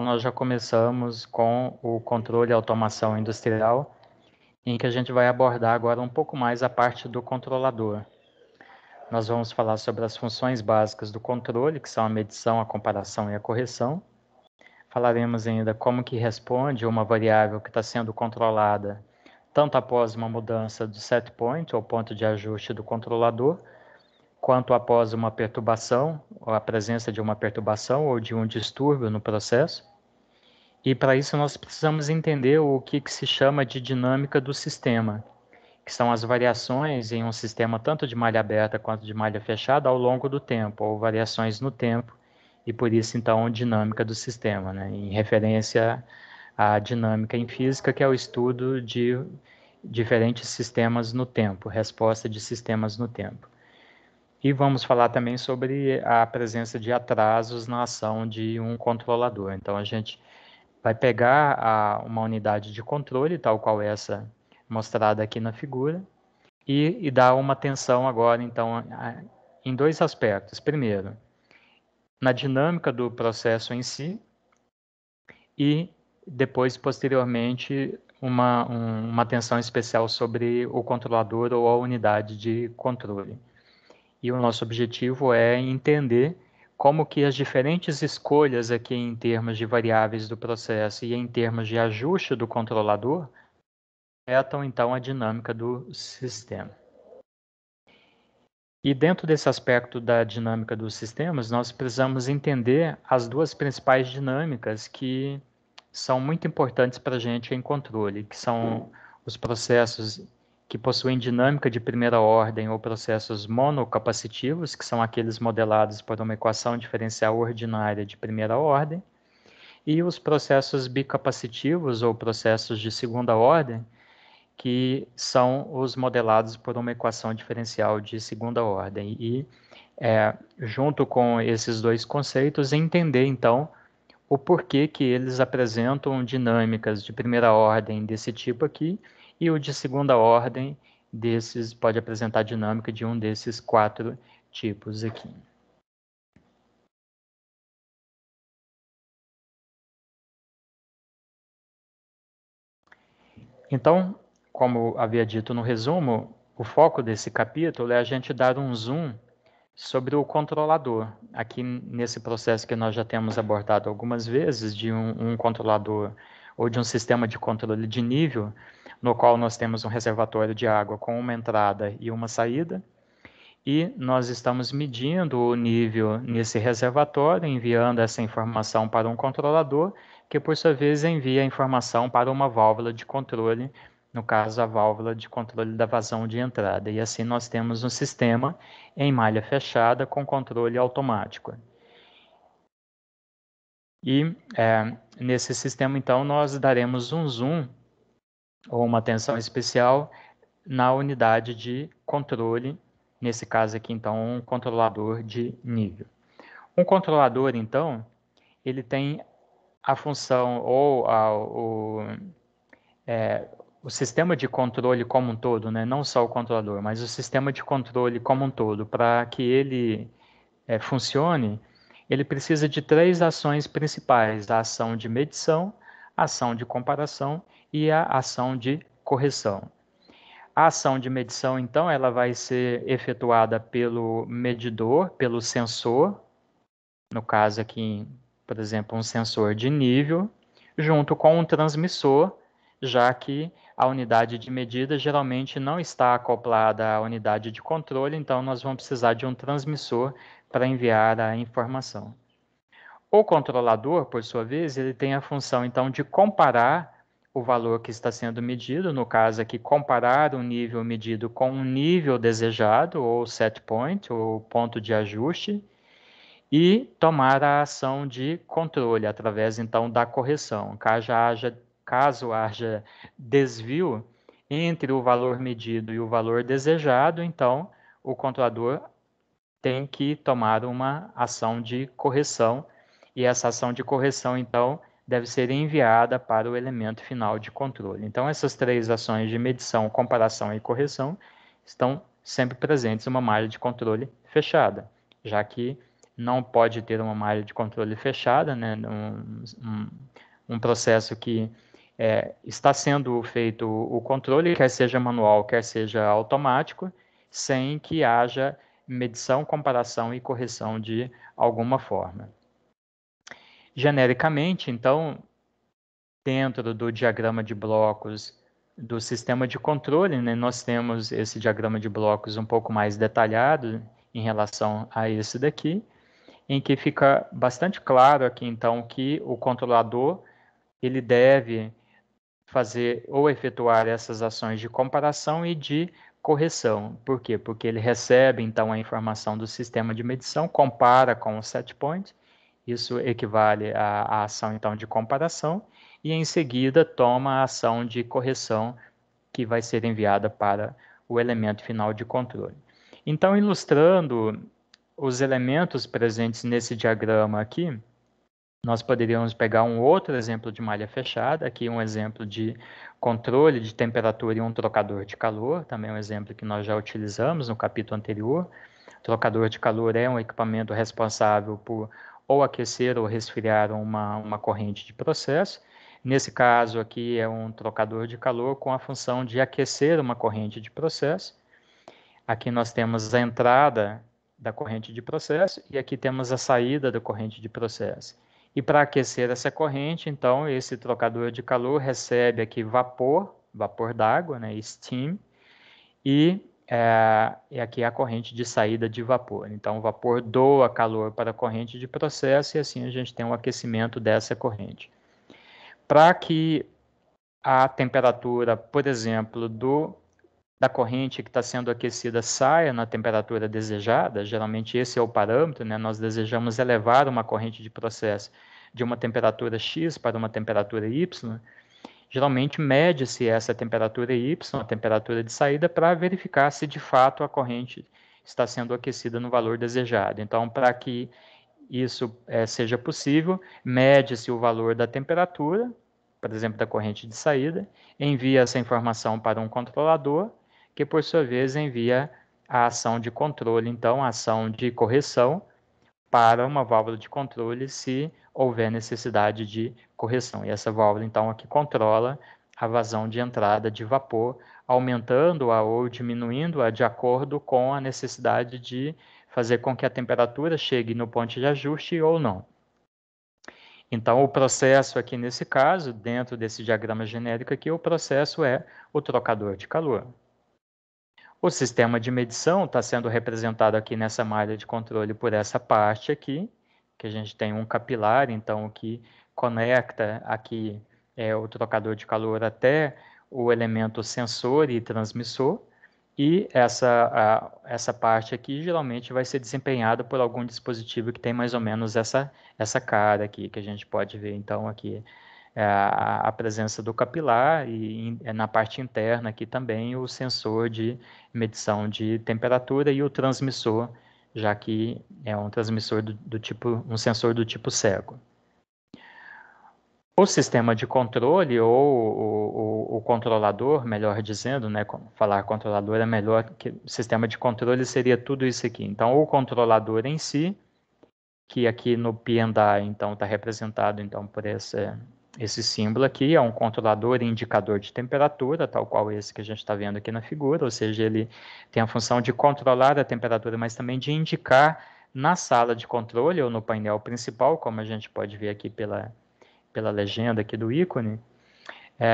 nós já começamos com o controle e automação industrial, em que a gente vai abordar agora um pouco mais a parte do controlador. Nós vamos falar sobre as funções básicas do controle, que são a medição, a comparação e a correção. Falaremos ainda como que responde uma variável que está sendo controlada, tanto após uma mudança do set point, ou ponto de ajuste do controlador, quanto após uma perturbação, ou a presença de uma perturbação ou de um distúrbio no processo. E para isso nós precisamos entender o que, que se chama de dinâmica do sistema, que são as variações em um sistema tanto de malha aberta quanto de malha fechada ao longo do tempo, ou variações no tempo, e por isso então dinâmica do sistema, né? em referência à dinâmica em física, que é o estudo de diferentes sistemas no tempo, resposta de sistemas no tempo. E vamos falar também sobre a presença de atrasos na ação de um controlador. Então a gente vai pegar a, uma unidade de controle, tal qual essa mostrada aqui na figura, e, e dar uma atenção agora, então, a, em dois aspectos. Primeiro, na dinâmica do processo em si, e depois, posteriormente, uma, um, uma atenção especial sobre o controlador ou a unidade de controle. E o nosso objetivo é entender como que as diferentes escolhas aqui em termos de variáveis do processo e em termos de ajuste do controlador afetam então a dinâmica do sistema. E dentro desse aspecto da dinâmica dos sistemas, nós precisamos entender as duas principais dinâmicas que são muito importantes para a gente em controle, que são os processos que possuem dinâmica de primeira ordem ou processos monocapacitivos, que são aqueles modelados por uma equação diferencial ordinária de primeira ordem, e os processos bicapacitivos ou processos de segunda ordem, que são os modelados por uma equação diferencial de segunda ordem. E, é, junto com esses dois conceitos, entender, então, o porquê que eles apresentam dinâmicas de primeira ordem desse tipo aqui e o de segunda ordem desses pode apresentar dinâmica de um desses quatro tipos aqui. Então, como havia dito no resumo, o foco desse capítulo é a gente dar um zoom sobre o controlador. Aqui nesse processo que nós já temos abordado algumas vezes, de um, um controlador ou de um sistema de controle de nível, no qual nós temos um reservatório de água com uma entrada e uma saída, e nós estamos medindo o nível nesse reservatório, enviando essa informação para um controlador, que por sua vez envia a informação para uma válvula de controle, no caso a válvula de controle da vazão de entrada. E assim nós temos um sistema em malha fechada com controle automático. E é, nesse sistema, então, nós daremos um zoom ou uma atenção especial na unidade de controle, nesse caso aqui, então, um controlador de nível. Um controlador, então, ele tem a função ou a, o, é, o sistema de controle como um todo, né? não só o controlador, mas o sistema de controle como um todo, para que ele é, funcione, ele precisa de três ações principais: a ação de medição, a ação de comparação e a ação de correção. A ação de medição, então, ela vai ser efetuada pelo medidor, pelo sensor, no caso aqui, por exemplo, um sensor de nível, junto com um transmissor, já que a unidade de medida geralmente não está acoplada à unidade de controle, então nós vamos precisar de um transmissor para enviar a informação. O controlador, por sua vez, ele tem a função então de comparar o valor que está sendo medido, no caso aqui, comparar o nível medido com o nível desejado, ou set point, ou ponto de ajuste, e tomar a ação de controle através então da correção. Caso haja, caso haja desvio entre o valor medido e o valor desejado, então o controlador tem que tomar uma ação de correção, e essa ação de correção, então, deve ser enviada para o elemento final de controle. Então, essas três ações de medição, comparação e correção estão sempre presentes em uma malha de controle fechada, já que não pode ter uma malha de controle fechada, né? um, um, um processo que é, está sendo feito o controle, quer seja manual, quer seja automático, sem que haja medição, comparação e correção de alguma forma. Genericamente, então, dentro do diagrama de blocos do sistema de controle, né, nós temos esse diagrama de blocos um pouco mais detalhado em relação a esse daqui, em que fica bastante claro aqui então que o controlador ele deve fazer ou efetuar essas ações de comparação e de correção. Por quê? Porque ele recebe então a informação do sistema de medição, compara com o set point, isso equivale à, à ação então de comparação, e em seguida toma a ação de correção que vai ser enviada para o elemento final de controle. Então, ilustrando os elementos presentes nesse diagrama aqui, nós poderíamos pegar um outro exemplo de malha fechada, aqui um exemplo de controle de temperatura e um trocador de calor, também um exemplo que nós já utilizamos no capítulo anterior. O trocador de calor é um equipamento responsável por ou aquecer ou resfriar uma, uma corrente de processo, Nesse caso aqui é um trocador de calor com a função de aquecer uma corrente de processo. Aqui nós temos a entrada da corrente de processo e aqui temos a saída da corrente de processo. E para aquecer essa corrente, então, esse trocador de calor recebe aqui vapor, vapor d'água, né, steam, e é, aqui é a corrente de saída de vapor. Então, o vapor doa calor para a corrente de processo e assim a gente tem um aquecimento dessa corrente para que a temperatura, por exemplo, do, da corrente que está sendo aquecida saia na temperatura desejada, geralmente esse é o parâmetro, né? nós desejamos elevar uma corrente de processo de uma temperatura X para uma temperatura Y, geralmente mede-se essa temperatura Y, a temperatura de saída, para verificar se de fato a corrente está sendo aquecida no valor desejado. Então, para que isso é, seja possível, mede-se o valor da temperatura, por exemplo, da corrente de saída, envia essa informação para um controlador, que por sua vez envia a ação de controle, então a ação de correção para uma válvula de controle se houver necessidade de correção. E essa válvula então aqui controla a vazão de entrada de vapor, aumentando-a ou diminuindo-a de acordo com a necessidade de fazer com que a temperatura chegue no ponto de ajuste ou não. Então, o processo aqui nesse caso, dentro desse diagrama genérico aqui, o processo é o trocador de calor. O sistema de medição está sendo representado aqui nessa malha de controle por essa parte aqui, que a gente tem um capilar, então, que conecta aqui é, o trocador de calor até o elemento sensor e transmissor. E essa, a, essa parte aqui geralmente vai ser desempenhada por algum dispositivo que tem mais ou menos essa, essa cara aqui, que a gente pode ver então aqui a, a, presença do capilar e é na parte interna aqui também o sensor de medição de temperatura e o transmissor, já que é um transmissor do, do tipo, um sensor do tipo cego. O sistema de controle ou o, o, o, controlador, melhor dizendo, né, falar controlador é melhor que sistema de controle seria tudo isso aqui. Então, o controlador em si, que aqui no PNDI, então, está representado então por esse, esse símbolo aqui, é um controlador e indicador de temperatura, tal qual esse que a gente está vendo aqui na figura, ou seja, ele tem a função de controlar a temperatura, mas também de indicar na sala de controle ou no painel principal, como a gente pode ver aqui pela pela legenda aqui do ícone, é,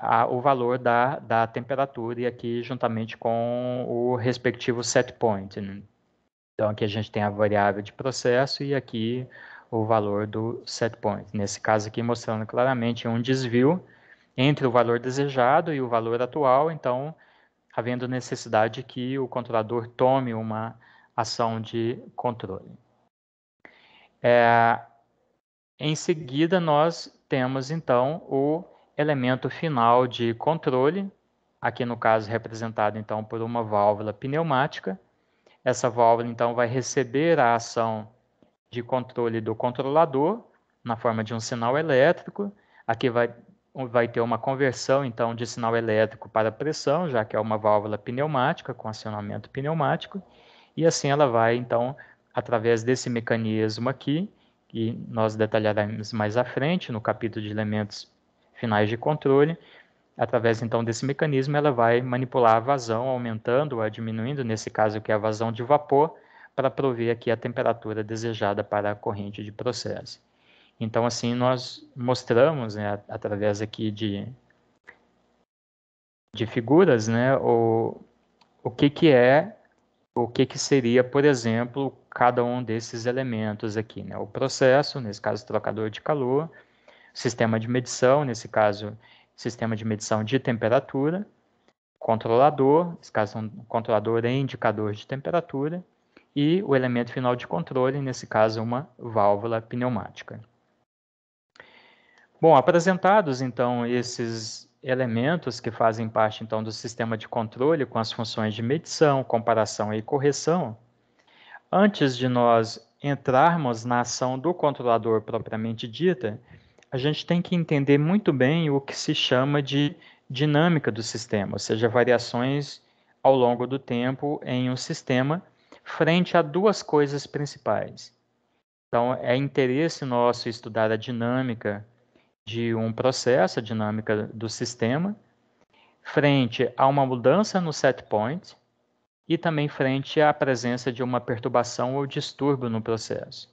a, o valor da, da temperatura e aqui juntamente com o respectivo set point. Né? Então aqui a gente tem a variável de processo e aqui o valor do set point. Nesse caso aqui mostrando claramente um desvio entre o valor desejado e o valor atual, então havendo necessidade que o controlador tome uma ação de controle. É, em seguida, nós temos então o elemento final de controle, aqui no caso representado então por uma válvula pneumática. Essa válvula então vai receber a ação de controle do controlador na forma de um sinal elétrico. Aqui vai, vai ter uma conversão então de sinal elétrico para pressão, já que é uma válvula pneumática com acionamento pneumático, e assim ela vai então através desse mecanismo aqui, que nós detalharemos mais à frente no capítulo de elementos finais de controle, através então desse mecanismo ela vai manipular a vazão, aumentando ou diminuindo, nesse caso que é a vazão de vapor, para prover aqui a temperatura desejada para a corrente de processo. Então assim nós mostramos, né, através aqui de, de figuras, né, o, o que que é, o que que seria, por exemplo, cada um desses elementos aqui, né? O processo, nesse caso trocador de calor, sistema de medição, nesse caso sistema de medição de temperatura, controlador, nesse caso um controlador e indicador de temperatura, e o elemento final de controle, nesse caso uma válvula pneumática. Bom, apresentados então esses elementos que fazem parte então do sistema de controle com as funções de medição, comparação e correção, Antes de nós entrarmos na ação do controlador propriamente dita, a gente tem que entender muito bem o que se chama de dinâmica do sistema, ou seja, variações ao longo do tempo em um sistema, frente a duas coisas principais. Então, é interesse nosso estudar a dinâmica de um processo, a dinâmica do sistema, frente a uma mudança no set point, e também frente à presença de uma perturbação ou distúrbio no processo.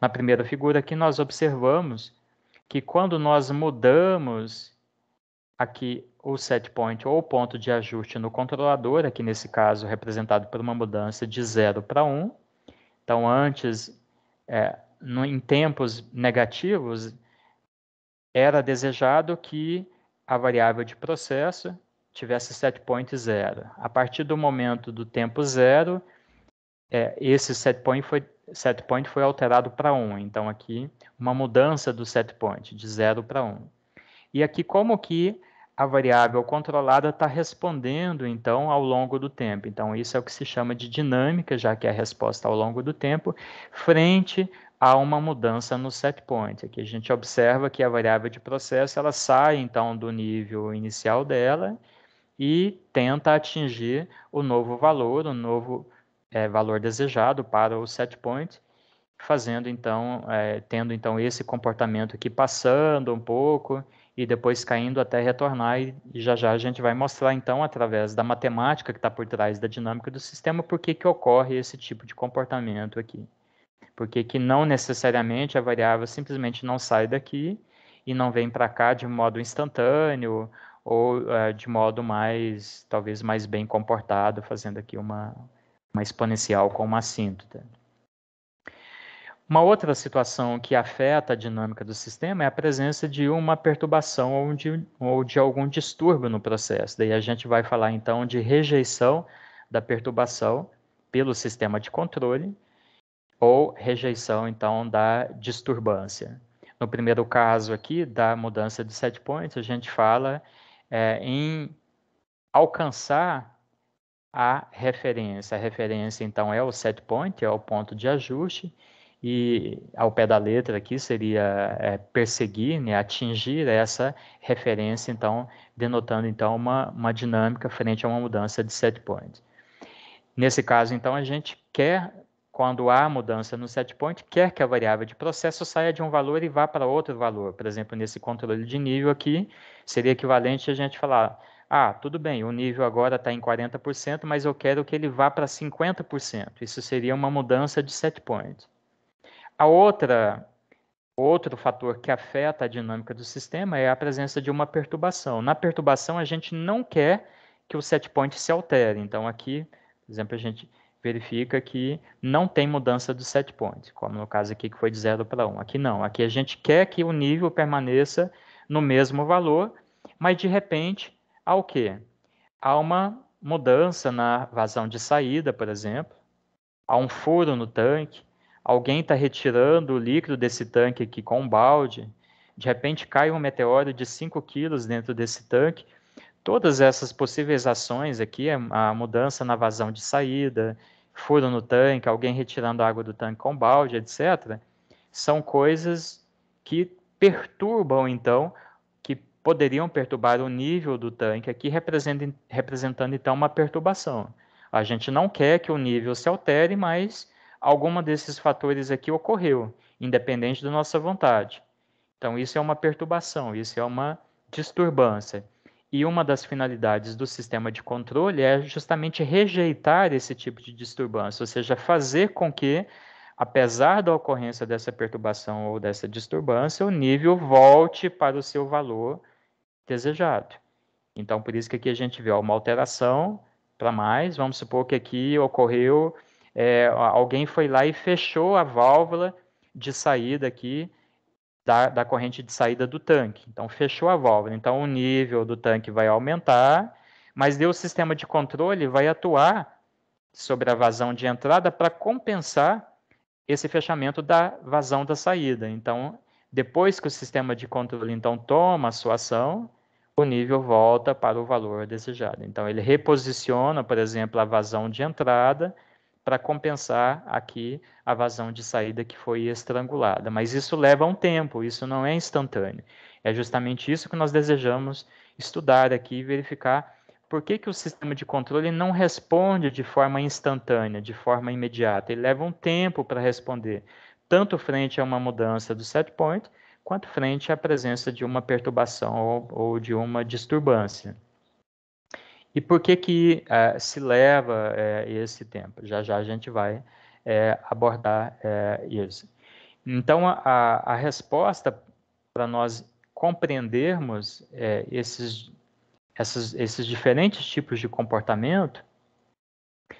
Na primeira figura aqui nós observamos que quando nós mudamos aqui o set point ou o ponto de ajuste no controlador, aqui nesse caso representado por uma mudança de 0 para 1, um, então antes, é, no, em tempos negativos, era desejado que a variável de processo tivesse set point zero. A partir do momento do tempo zero, é, esse set point foi, set point foi alterado para 1. Um. Então, aqui, uma mudança do set point, de 0 para 1. Um. E aqui, como que a variável controlada está respondendo, então, ao longo do tempo. Então, isso é o que se chama de dinâmica, já que é a resposta ao longo do tempo, frente a uma mudança no set point. Aqui a gente observa que a variável de processo, ela sai, então, do nível inicial dela e tenta atingir o novo valor, o novo é, valor desejado para o set point, fazendo então, é, tendo então esse comportamento aqui passando um pouco e depois caindo até retornar e, já já a gente vai mostrar então através da matemática que está por trás da dinâmica do sistema por que que ocorre esse tipo de comportamento aqui. Porque que não necessariamente a variável simplesmente não sai daqui e não vem para cá de modo instantâneo ou uh, de modo mais, talvez mais bem comportado, fazendo aqui uma, uma exponencial com uma assíntota. Uma outra situação que afeta a dinâmica do sistema é a presença de uma perturbação ou de, ou de algum distúrbio no processo. Daí a gente vai falar então de rejeição da perturbação pelo sistema de controle ou rejeição então da disturbância. No primeiro caso aqui da mudança de set point, a gente fala é, em alcançar a referência. A referência, então, é o set point, é o ponto de ajuste, e ao pé da letra aqui seria é, perseguir, né, atingir essa referência, então, denotando então uma, uma dinâmica frente a uma mudança de set point. Nesse caso, então, a gente quer, quando há mudança no set point, quer que a variável de processo saia de um valor e vá para outro valor. Por exemplo, nesse controle de nível aqui, seria equivalente a gente falar: ah, tudo bem, o nível agora está em 40%, mas eu quero que ele vá para 50%. Isso seria uma mudança de set point. A outra outro fator que afeta a dinâmica do sistema é a presença de uma perturbação. Na perturbação, a gente não quer que o set point se altere. Então, aqui, por exemplo, a gente verifica que não tem mudança do set point, como no caso aqui que foi de 0 para 1. Aqui não, aqui a gente quer que o nível permaneça no mesmo valor, mas de repente há o quê? Há uma mudança na vazão de saída, por exemplo, há um furo no tanque, alguém está retirando o líquido desse tanque aqui com um balde, de repente cai um meteoro de 5 quilos dentro desse tanque. Todas essas possíveis ações aqui, a mudança na vazão de saída, furo no tanque, alguém retirando água do tanque com balde, etc., são coisas que perturbam, então, que poderiam perturbar o nível do tanque, aqui representando, representando então uma perturbação. A gente não quer que o nível se altere, mas alguma desses fatores aqui ocorreu, independente da nossa vontade. Então, isso é uma perturbação, isso é uma disturbância. E uma das finalidades do sistema de controle é justamente rejeitar esse tipo de disturbância, ou seja, fazer com que, apesar da ocorrência dessa perturbação ou dessa disturbância, o nível volte para o seu valor desejado. Então, por isso que aqui a gente vê ó, uma alteração para mais. Vamos supor que aqui ocorreu, é, alguém foi lá e fechou a válvula de saída aqui da, da corrente de saída do tanque. Então, fechou a válvula. Então, o nível do tanque vai aumentar, mas o sistema de controle vai atuar sobre a vazão de entrada para compensar esse fechamento da vazão da saída. Então, depois que o sistema de controle então toma a sua ação, o nível volta para o valor desejado. Então, ele reposiciona, por exemplo, a vazão de entrada para compensar aqui a vazão de saída que foi estrangulada. Mas isso leva um tempo, isso não é instantâneo. É justamente isso que nós desejamos estudar aqui e verificar por que, que o sistema de controle não responde de forma instantânea, de forma imediata. Ele leva um tempo para responder, tanto frente a uma mudança do set point, quanto frente à presença de uma perturbação ou, ou de uma disturbância. E por que que uh, se leva uh, esse tempo? Já já a gente vai uh, abordar isso. Então, a, a resposta para nós compreendermos esses, esses, esses diferentes tipos de comportamento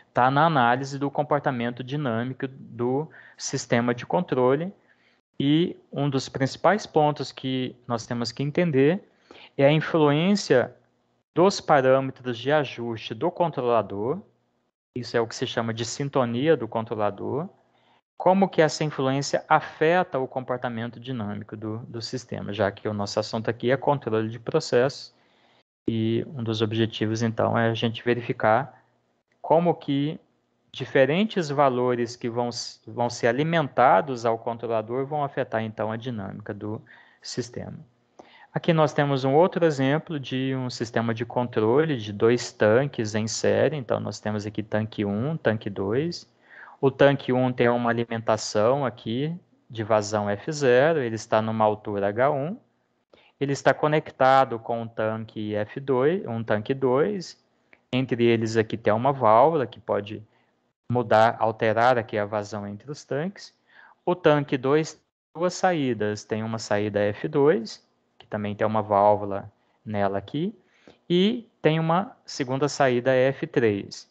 está na análise do comportamento dinâmico do sistema de controle. E um dos principais pontos que nós temos que entender é a influência dos parâmetros de ajuste do controlador, isso é o que se chama de sintonia do controlador, como que essa influência afeta o comportamento dinâmico do, do sistema, já que o nosso assunto aqui é controle de processos, e um dos objetivos, então, é a gente verificar como que diferentes valores que vão, vão ser alimentados ao controlador vão afetar, então, a dinâmica do sistema. Aqui nós temos um outro exemplo de um sistema de controle de dois tanques em série. Então, nós temos aqui tanque 1, tanque 2. O tanque 1 tem uma alimentação aqui de vazão F0, ele está numa altura H1. Ele está conectado com um tanque F2, um tanque 2. Entre eles aqui tem uma válvula que pode mudar, alterar aqui a vazão entre os tanques. O tanque 2 tem duas saídas, tem uma saída F2 também tem uma válvula nela aqui, e tem uma segunda saída F3.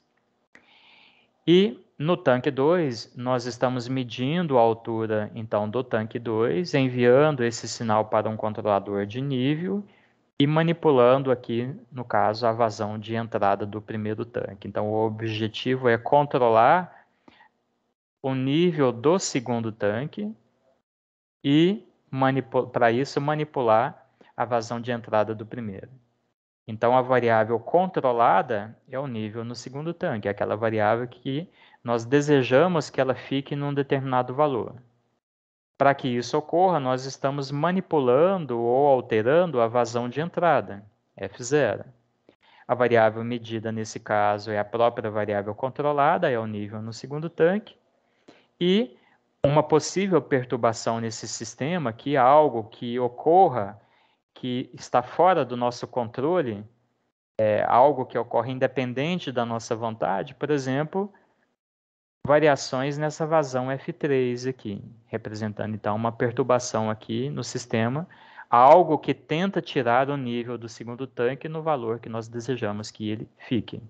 E no tanque 2, nós estamos medindo a altura então do tanque 2, enviando esse sinal para um controlador de nível e manipulando aqui, no caso, a vazão de entrada do primeiro tanque. Então, o objetivo é controlar o nível do segundo tanque e, para isso, manipular a vazão de entrada do primeiro. Então, a variável controlada é o nível no segundo tanque, é aquela variável que nós desejamos que ela fique num determinado valor. Para que isso ocorra, nós estamos manipulando ou alterando a vazão de entrada, F0. A variável medida nesse caso é a própria variável controlada, é o nível no segundo tanque. E uma possível perturbação nesse sistema, que é algo que ocorra que está fora do nosso controle, é algo que ocorre independente da nossa vontade, por exemplo, variações nessa vazão F3 aqui, representando então uma perturbação aqui no sistema, algo que tenta tirar o nível do segundo tanque no valor que nós desejamos que ele fique.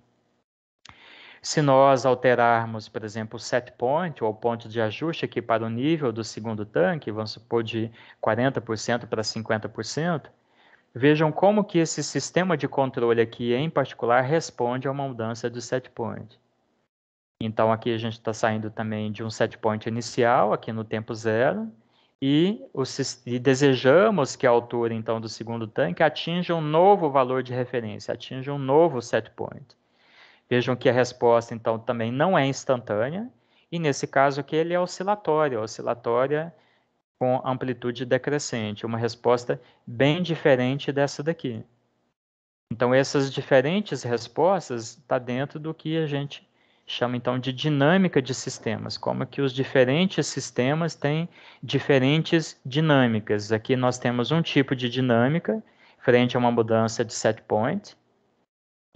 Se nós alterarmos, por exemplo, o set point, ou ponto de ajuste aqui para o nível do segundo tanque, vamos supor de 40% para 50%, Vejam como que esse sistema de controle aqui, em particular, responde a uma mudança do set point. Então, aqui a gente está saindo também de um set point inicial, aqui no tempo zero, e, o, e, desejamos que a altura, então, do segundo tanque atinja um novo valor de referência, atinja um novo set point. Vejam que a resposta, então, também não é instantânea, e nesse caso aqui ele é oscilatória, oscilatória com amplitude decrescente, uma resposta bem diferente dessa daqui. Então, essas diferentes respostas está dentro do que a gente chama então de dinâmica de sistemas, como que os diferentes sistemas têm diferentes dinâmicas. Aqui nós temos um tipo de dinâmica frente a uma mudança de set point,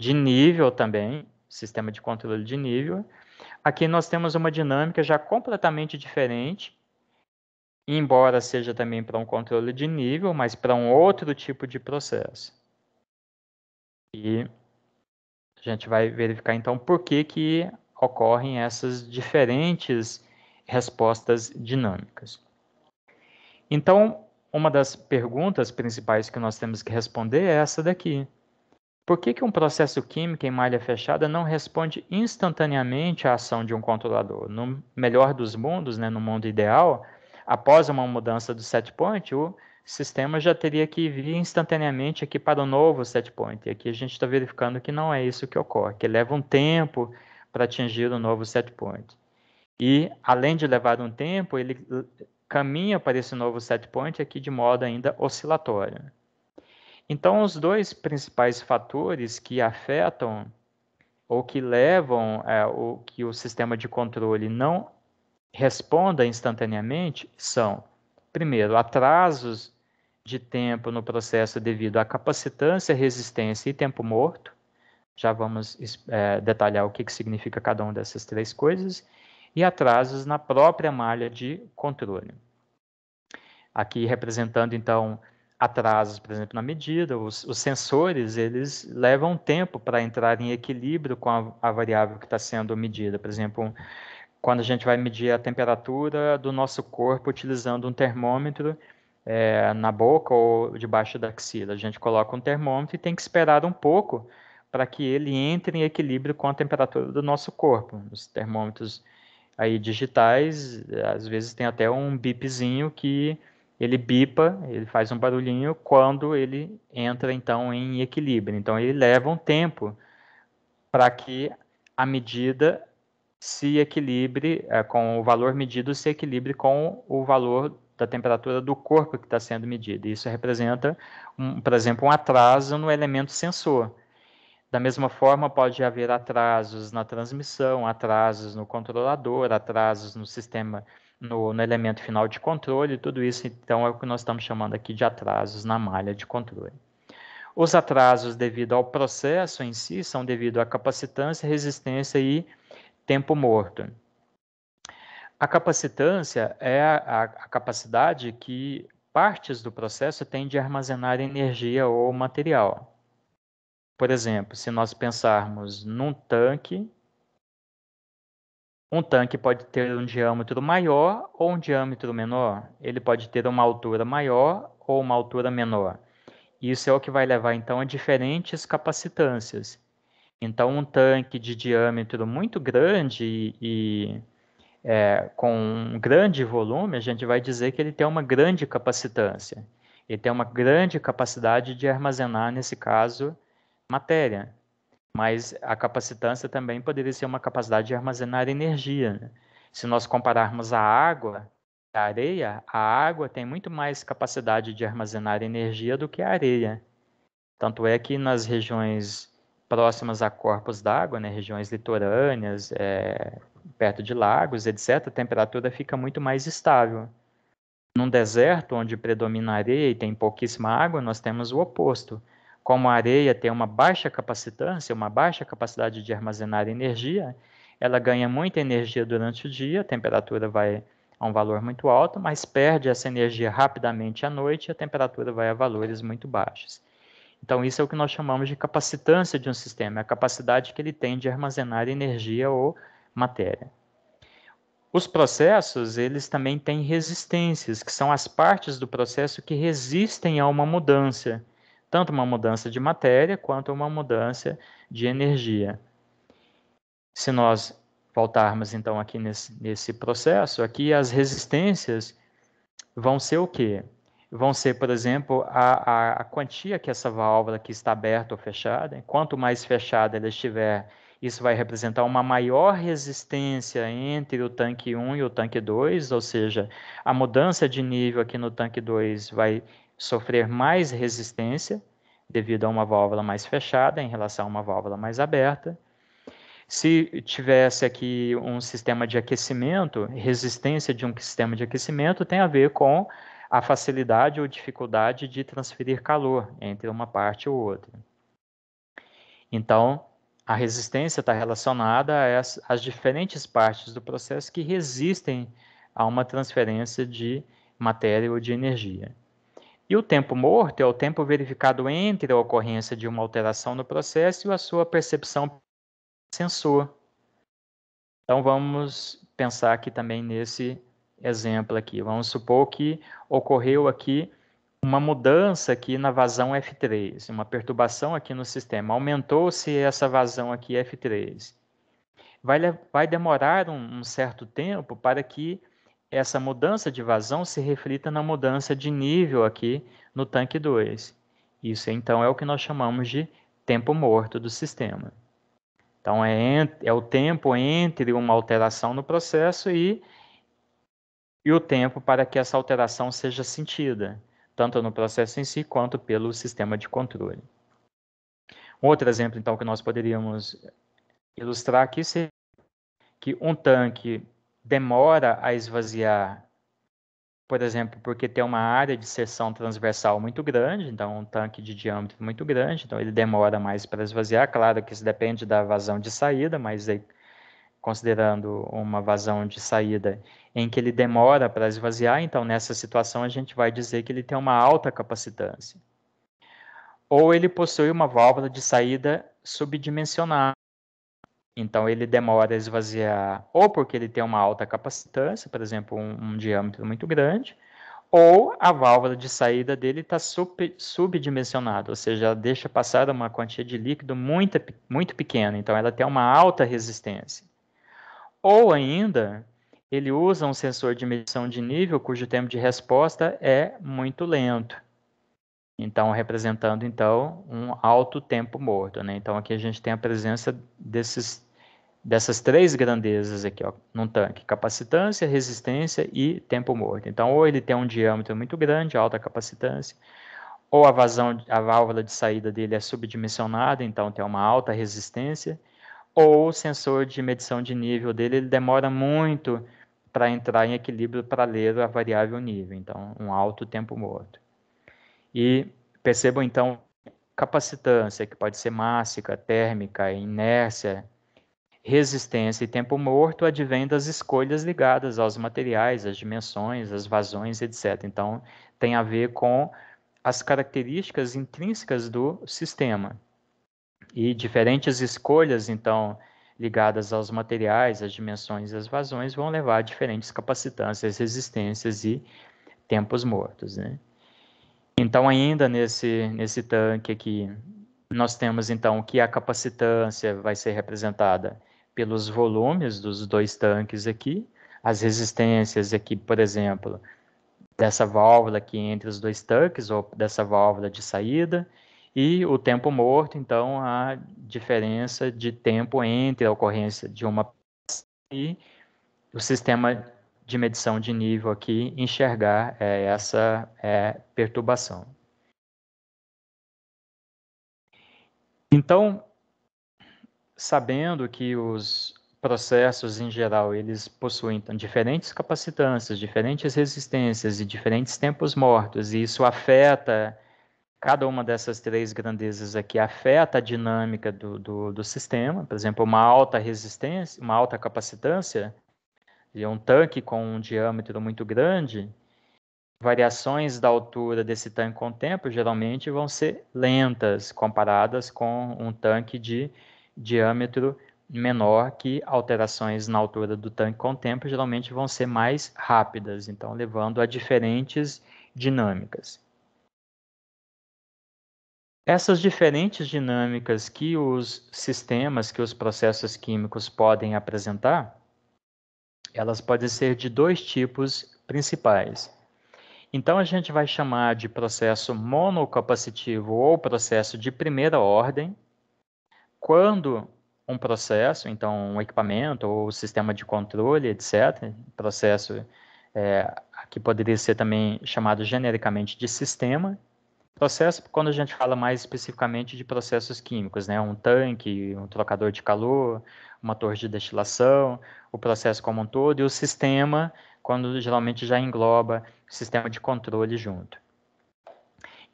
de nível também, sistema de controle de nível. Aqui nós temos uma dinâmica já completamente diferente, embora seja também para um controle de nível, mas para um outro tipo de processo. E a gente vai verificar então por que, que ocorrem essas diferentes respostas dinâmicas. Então, uma das perguntas principais que nós temos que responder é essa daqui. Por que, que um processo químico em malha fechada não responde instantaneamente à ação de um controlador? No melhor dos mundos, né, no mundo ideal, após uma mudança do set point, o sistema já teria que vir instantaneamente aqui para o novo set point. E aqui a gente está verificando que não é isso que ocorre, que leva um tempo para atingir o novo set point. E, além de levar um tempo, ele caminha para esse novo set point aqui de modo ainda oscilatório. Então, os dois principais fatores que afetam ou que levam é, o, que o sistema de controle não responda instantaneamente são, primeiro, atrasos de tempo no processo devido à capacitância, resistência e tempo morto já vamos é, detalhar o que, que significa cada uma dessas três coisas, e atrasos na própria malha de controle. Aqui representando, então, atrasos, por exemplo, na medida, os, os sensores, eles levam tempo para entrar em equilíbrio com a, a variável que está sendo medida. Por exemplo, quando a gente vai medir a temperatura do nosso corpo utilizando um termômetro é, na boca ou debaixo da axila. A gente coloca um termômetro e tem que esperar um pouco para que ele entre em equilíbrio com a temperatura do nosso corpo. Os termômetros aí digitais, às vezes tem até um bipzinho que ele bipa, ele faz um barulhinho quando ele entra então em equilíbrio. Então ele leva um tempo para que a medida se equilibre é, com o valor medido se equilibre com o valor da temperatura do corpo que está sendo medido. Isso representa, um, por exemplo, um atraso no elemento sensor. Da mesma forma, pode haver atrasos na transmissão, atrasos no controlador, atrasos no sistema, no, no, elemento final de controle, tudo isso então é o que nós estamos chamando aqui de atrasos na malha de controle. Os atrasos devido ao processo em si são devido à capacitância, resistência e tempo morto. A capacitância é a, a capacidade que partes do processo têm de armazenar energia ou material. Por exemplo, se nós pensarmos num tanque, um tanque pode ter um diâmetro maior ou um diâmetro menor. Ele pode ter uma altura maior ou uma altura menor. Isso é o que vai levar então a diferentes capacitâncias. Então, um tanque de diâmetro muito grande e, é, com um grande volume, a gente vai dizer que ele tem uma grande capacitância. Ele tem uma grande capacidade de armazenar, nesse caso, matéria, mas a capacitância também poderia ser uma capacidade de armazenar energia. Né? Se nós compararmos a água, a areia, a água tem muito mais capacidade de armazenar energia do que a areia. Tanto é que nas regiões próximas a corpos d'água, né, regiões litorâneas, é, perto de lagos, etc., a temperatura fica muito mais estável. Num deserto onde predomina areia e tem pouquíssima água, nós temos o oposto. Como a areia tem uma baixa capacitância, uma baixa capacidade de armazenar energia, ela ganha muita energia durante o dia, a temperatura vai a um valor muito alto, mas perde essa energia rapidamente à noite e a temperatura vai a valores muito baixos. Então, isso é o que nós chamamos de capacitância de um sistema, é a capacidade que ele tem de armazenar energia ou matéria. Os processos, eles também têm resistências, que são as partes do processo que resistem a uma mudança tanto uma mudança de matéria quanto uma mudança de energia. Se nós voltarmos então aqui nesse, nesse processo, aqui as resistências vão ser o quê? Vão ser, por exemplo, a, a, a quantia que essa válvula aqui está aberta ou fechada. Quanto mais fechada ela estiver, isso vai representar uma maior resistência entre o tanque 1 e o tanque 2, ou seja, a mudança de nível aqui no tanque 2 vai sofrer mais resistência devido a uma válvula mais fechada em relação a uma válvula mais aberta. Se tivesse aqui um sistema de aquecimento, resistência de um sistema de aquecimento tem a ver com a facilidade ou dificuldade de transferir calor entre uma parte ou outra. Então, a resistência está relacionada às diferentes partes do processo que resistem a uma transferência de matéria ou de energia. E o tempo morto é o tempo verificado entre a ocorrência de uma alteração no processo e a sua percepção sensor. Então vamos pensar aqui também nesse exemplo aqui. Vamos supor que ocorreu aqui uma mudança aqui na vazão F3, uma perturbação aqui no sistema. Aumentou-se essa vazão aqui F3. Vai, vai demorar um, um certo tempo para que essa mudança de vazão se reflita na mudança de nível aqui no tanque 2. Isso então é o que nós chamamos de tempo morto do sistema. Então, é, é o tempo entre uma alteração no processo e, e o tempo para que essa alteração seja sentida, tanto no processo em si quanto pelo sistema de controle. Um outro exemplo, então, que nós poderíamos ilustrar aqui seria que um tanque demora a esvaziar por exemplo, porque tem uma área de seção transversal muito grande, então um tanque de diâmetro muito grande, então ele demora mais para esvaziar. Claro que isso depende da vazão de saída, mas aí, considerando uma vazão de saída em que ele demora para esvaziar, então nessa situação a gente vai dizer que ele tem uma alta capacitância. Ou ele possui uma válvula de saída subdimensionada, então ele demora a esvaziar ou porque ele tem uma alta capacitância, por exemplo, um, um diâmetro muito grande, ou a válvula de saída dele está sub, subdimensionada, ou seja, deixa passar uma quantia de líquido muito, muito pequena, então ela tem uma alta resistência. Ou ainda, ele usa um sensor de medição de nível cujo tempo de resposta é muito lento. Então, representando então um alto tempo morto, né? Então aqui a gente tem a presença desses dessas três grandezas aqui, ó, num tanque: capacitância, resistência e tempo morto. Então, ou ele tem um diâmetro muito grande, alta capacitância, ou a vazão, a válvula de saída dele é subdimensionada, então tem uma alta resistência, ou o sensor de medição de nível dele ele demora muito para entrar em equilíbrio para ler a variável nível, então um alto tempo morto. E percebam então capacitância, que pode ser mássica, térmica, inércia, resistência e tempo morto advém das escolhas ligadas aos materiais, às dimensões, às vazões, etc. Então, tem a ver com as características intrínsecas do sistema. E diferentes escolhas, então, ligadas aos materiais, às dimensões e às vazões, vão levar a diferentes capacitâncias, resistências e tempos mortos. Né? Então, ainda nesse, nesse tanque aqui, nós temos então que a capacitância vai ser representada pelos volumes dos dois tanques aqui, as resistências aqui, por exemplo, dessa válvula aqui entre os dois tanques, ou dessa válvula de saída, e o tempo morto, então, a diferença de tempo entre a ocorrência de uma e o sistema de medição de nível aqui enxergar é, essa é, perturbação. Então, sabendo que os processos em geral eles possuem então, diferentes capacitâncias, diferentes resistências e diferentes tempos mortos, e isso afeta cada uma dessas três grandezas aqui afeta a dinâmica do, do, do sistema. Por exemplo, uma alta resistência, uma alta capacitância e um tanque com um diâmetro muito grande, variações da altura desse tanque com o tempo geralmente vão ser lentas comparadas com um tanque de diâmetro menor que alterações na altura do tanque com o tempo geralmente vão ser mais rápidas, então levando a diferentes dinâmicas. Essas diferentes dinâmicas que os sistemas, que os processos químicos podem apresentar, elas podem ser de dois tipos principais. Então, a gente vai chamar de processo monocapacitivo ou processo de primeira ordem, quando um processo, então um equipamento ou sistema de controle, etc., processo é, que poderia ser também chamado genericamente de sistema, processo quando a gente fala mais especificamente de processos químicos, né, um tanque, um trocador de calor, uma torre de destilação, o processo como um todo, e o sistema, quando geralmente já engloba o sistema de controle junto.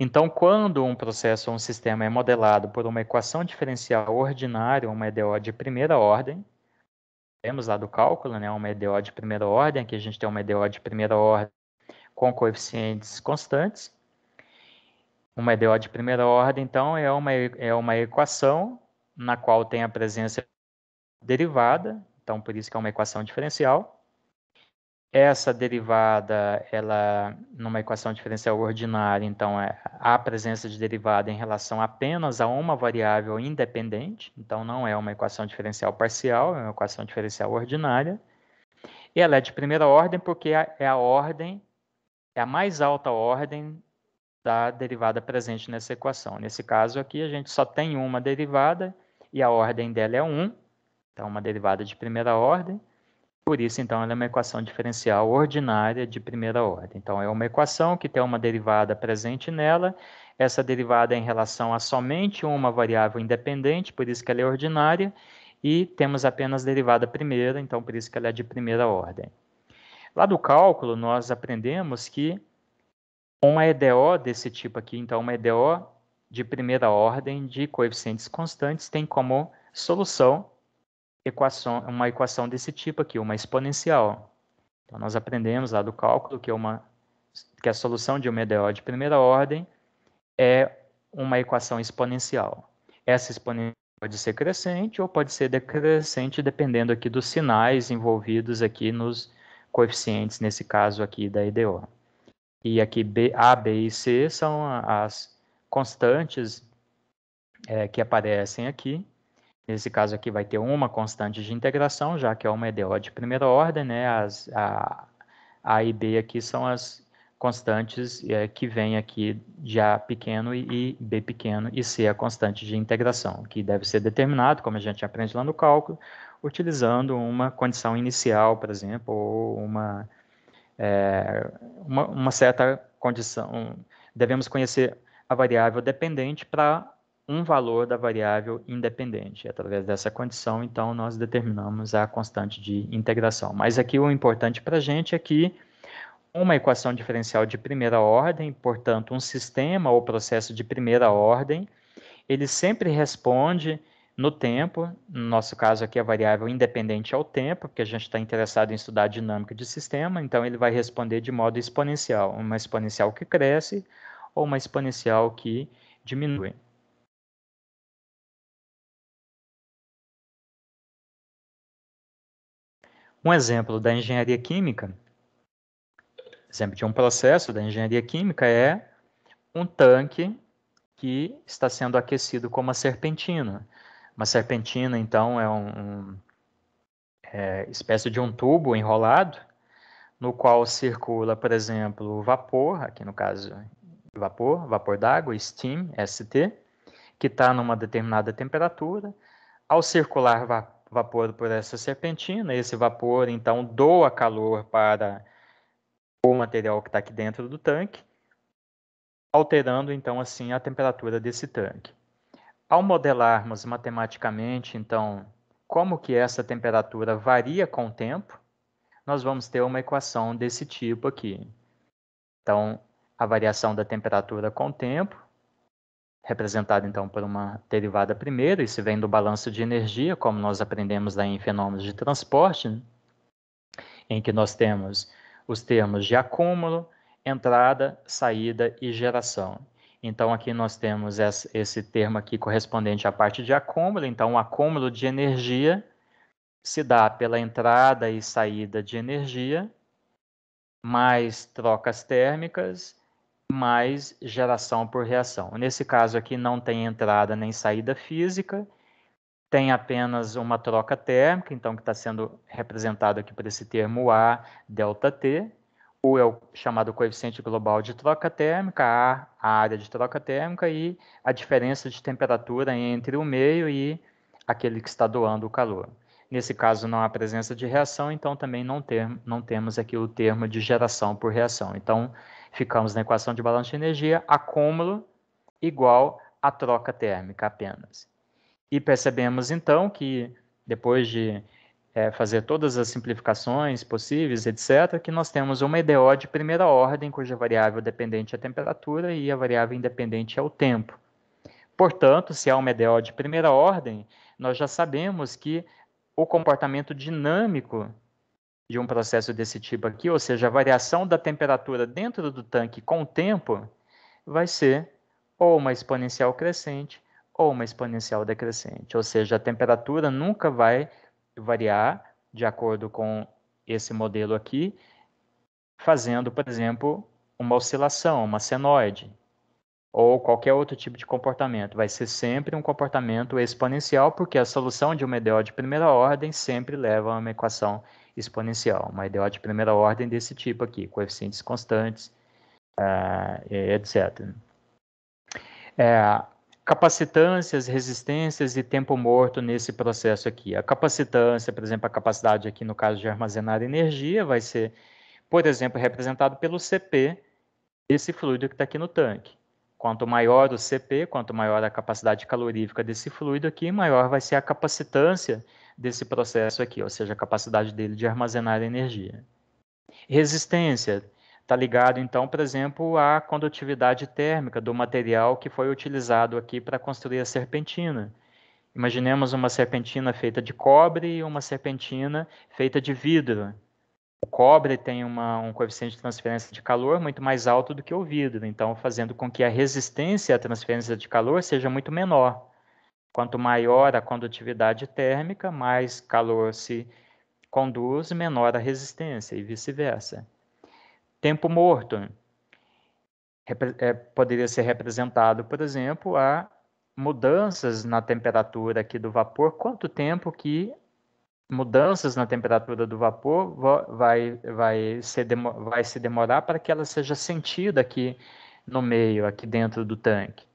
Então, quando um processo ou um sistema é modelado por uma equação diferencial ordinária, uma EDO de primeira ordem, temos lá do cálculo, né, uma EDO de primeira ordem, aqui a gente tem uma EDO de primeira ordem com coeficientes constantes. Uma EDO de primeira ordem, então, é uma, é uma equação na qual tem a presença derivada, então por isso que é uma equação diferencial, essa derivada, ela, numa equação diferencial ordinária, então é a presença de derivada em relação apenas a uma variável independente, então não é uma equação diferencial parcial, é uma equação diferencial ordinária. E ela é de primeira ordem porque é a ordem, é a mais alta ordem da derivada presente nessa equação. Nesse caso aqui, a gente só tem uma derivada e a ordem dela é 1, então uma derivada de primeira ordem. Por isso, então, ela é uma equação diferencial ordinária de primeira ordem. Então, é uma equação que tem uma derivada presente nela, essa derivada é em relação a somente uma variável independente, por isso que ela é ordinária, e temos apenas derivada primeira, então por isso que ela é de primeira ordem. Lá do cálculo, nós aprendemos que uma EDO desse tipo aqui, então uma EDO de primeira ordem de coeficientes constantes, tem como solução equação, uma equação desse tipo aqui, uma exponencial. Então, nós aprendemos lá do cálculo que, uma, que a solução de uma EDO de primeira ordem é uma equação exponencial. Essa exponencial pode ser crescente ou pode ser decrescente, dependendo aqui dos sinais envolvidos aqui nos coeficientes, nesse caso aqui da EDO. E aqui B, A, B e C são as constantes é, que aparecem aqui, Nesse caso aqui vai ter uma constante de integração, já que é uma EDO de primeira ordem, né? As, a, a e B aqui são as constantes é, que vêm aqui de A pequeno e, B pequeno, e C a constante de integração, que deve ser determinado, como a gente aprende lá no cálculo, utilizando uma condição inicial, por exemplo, ou uma, é, uma, uma certa condição. Devemos conhecer a variável dependente para um valor da variável independente. Através dessa condição, então, nós determinamos a constante de integração. Mas aqui o importante para a gente é que uma equação diferencial de primeira ordem, portanto, um sistema ou processo de primeira ordem, ele sempre responde no tempo, no nosso caso aqui a variável independente ao tempo, porque a gente está interessado em estudar a dinâmica de sistema, então ele vai responder de modo exponencial, uma exponencial que cresce ou uma exponencial que diminui. Um exemplo da engenharia química, exemplo de um processo da engenharia química é um tanque que está sendo aquecido com uma serpentina. Uma serpentina, então, é uma um é, espécie de um tubo enrolado, no qual circula, por exemplo, vapor, aqui no caso, vapor, vapor d'água, steam, ST, que está numa determinada temperatura. Ao circular vapor, vapor por essa serpentina. Esse vapor, então, doa calor para o material que está aqui dentro do tanque, alterando, então, assim, a temperatura desse tanque. Ao modelarmos matematicamente, então, como que essa temperatura varia com o tempo, nós vamos ter uma equação desse tipo aqui. Então, a variação da temperatura com o tempo representado então por uma derivada primeira, isso vem do balanço de energia, como nós aprendemos lá em fenômenos de transporte, né? em que nós temos os termos de acúmulo, entrada, saída e geração. Então aqui nós temos esse termo aqui correspondente à parte de acúmulo, então o acúmulo de energia se dá pela entrada e saída de energia, mais trocas térmicas mais geração por reação. Nesse caso aqui não tem entrada nem saída física, tem apenas uma troca térmica, então que está sendo representado aqui por esse termo A delta T. O é o chamado coeficiente global de troca térmica, A a área de troca térmica e a diferença de temperatura entre o meio e aquele que está doando o calor. Nesse caso não há presença de reação, então também não, ter, não temos aqui o termo de geração por reação. Então, ficamos na equação de balanço de energia, acúmulo igual a troca térmica apenas. E percebemos então que depois de é, fazer todas as simplificações possíveis, etc., que nós temos uma EDO de primeira ordem, cuja variável dependente é a temperatura e a variável independente é o tempo. Portanto, se há uma EDO de primeira ordem, nós já sabemos que o comportamento dinâmico de um processo desse tipo aqui, ou seja, a variação da temperatura dentro do tanque com o tempo, vai ser ou uma exponencial crescente ou uma exponencial decrescente. Ou seja, a temperatura nunca vai variar de acordo com esse modelo aqui, fazendo, por exemplo, uma oscilação, uma senoide, ou qualquer outro tipo de comportamento. Vai ser sempre um comportamento exponencial, porque a solução de uma EDO de primeira ordem sempre leva a uma equação exponencial, uma EDO de primeira ordem desse tipo aqui, coeficientes constantes, uh, etc. É, capacitâncias, resistências e tempo morto nesse processo aqui. A capacitância, por exemplo, a capacidade aqui no caso de armazenar energia, vai ser, por exemplo, representado pelo CP desse fluido que está aqui no tanque. Quanto maior o CP, quanto maior a capacidade calorífica desse fluido aqui, maior vai ser a capacitância desse processo aqui, ou seja, a capacidade dele de armazenar energia. Resistência está ligado, então, por exemplo, à condutividade térmica do material que foi utilizado aqui para construir a serpentina. Imaginemos uma serpentina feita de cobre e uma serpentina feita de vidro. O cobre tem uma, um coeficiente de transferência de calor muito mais alto do que o vidro, então fazendo com que a resistência à transferência de calor seja muito menor. Quanto maior a condutividade térmica, mais calor se conduz, menor a resistência e vice-versa. Tempo morto é, poderia ser representado, por exemplo, a mudanças na temperatura aqui do vapor, quanto tempo que mudanças na temperatura do vapor vai, vai, ser, vai se demorar para que ela seja sentida aqui no meio, aqui dentro do tanque.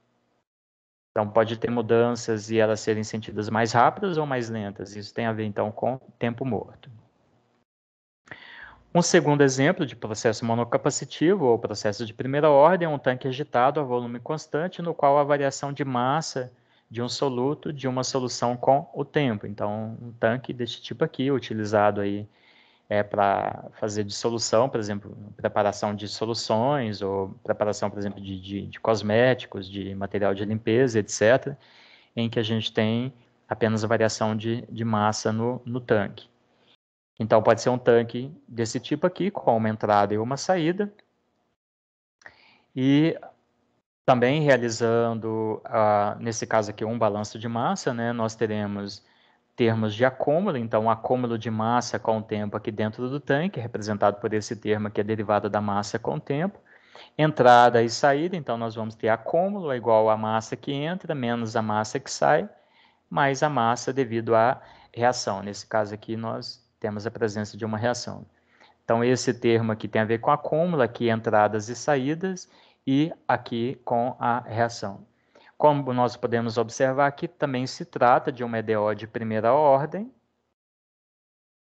Então, pode ter mudanças e elas serem sentidas mais rápidas ou mais lentas. Isso tem a ver, então, com tempo morto. Um segundo exemplo de processo monocapacitivo ou processo de primeira ordem é um tanque agitado a volume constante, no qual a variação de massa de um soluto de uma solução com o tempo. Então, um tanque deste tipo aqui, utilizado aí é, para fazer dissolução, por exemplo, preparação de soluções ou preparação, por exemplo, de, de, de, cosméticos, de material de limpeza, etc., em que a gente tem apenas a variação de, de massa no, no tanque. Então, pode ser um tanque desse tipo aqui, com uma entrada e uma saída. E também realizando, uh, nesse caso aqui, um balanço de massa, né, nós teremos termos de acúmulo, então acúmulo de massa com o tempo aqui dentro do tanque, representado por esse termo que é derivada da massa com o tempo. Entrada e saída, então nós vamos ter acúmulo é igual a massa que entra menos a massa que sai, mais a massa devido à reação. Nesse caso aqui nós temos a presença de uma reação. Então esse termo aqui tem a ver com acúmulo, aqui entradas e saídas, e aqui com a reação. Como nós podemos observar aqui, também se trata de uma EDO de primeira ordem.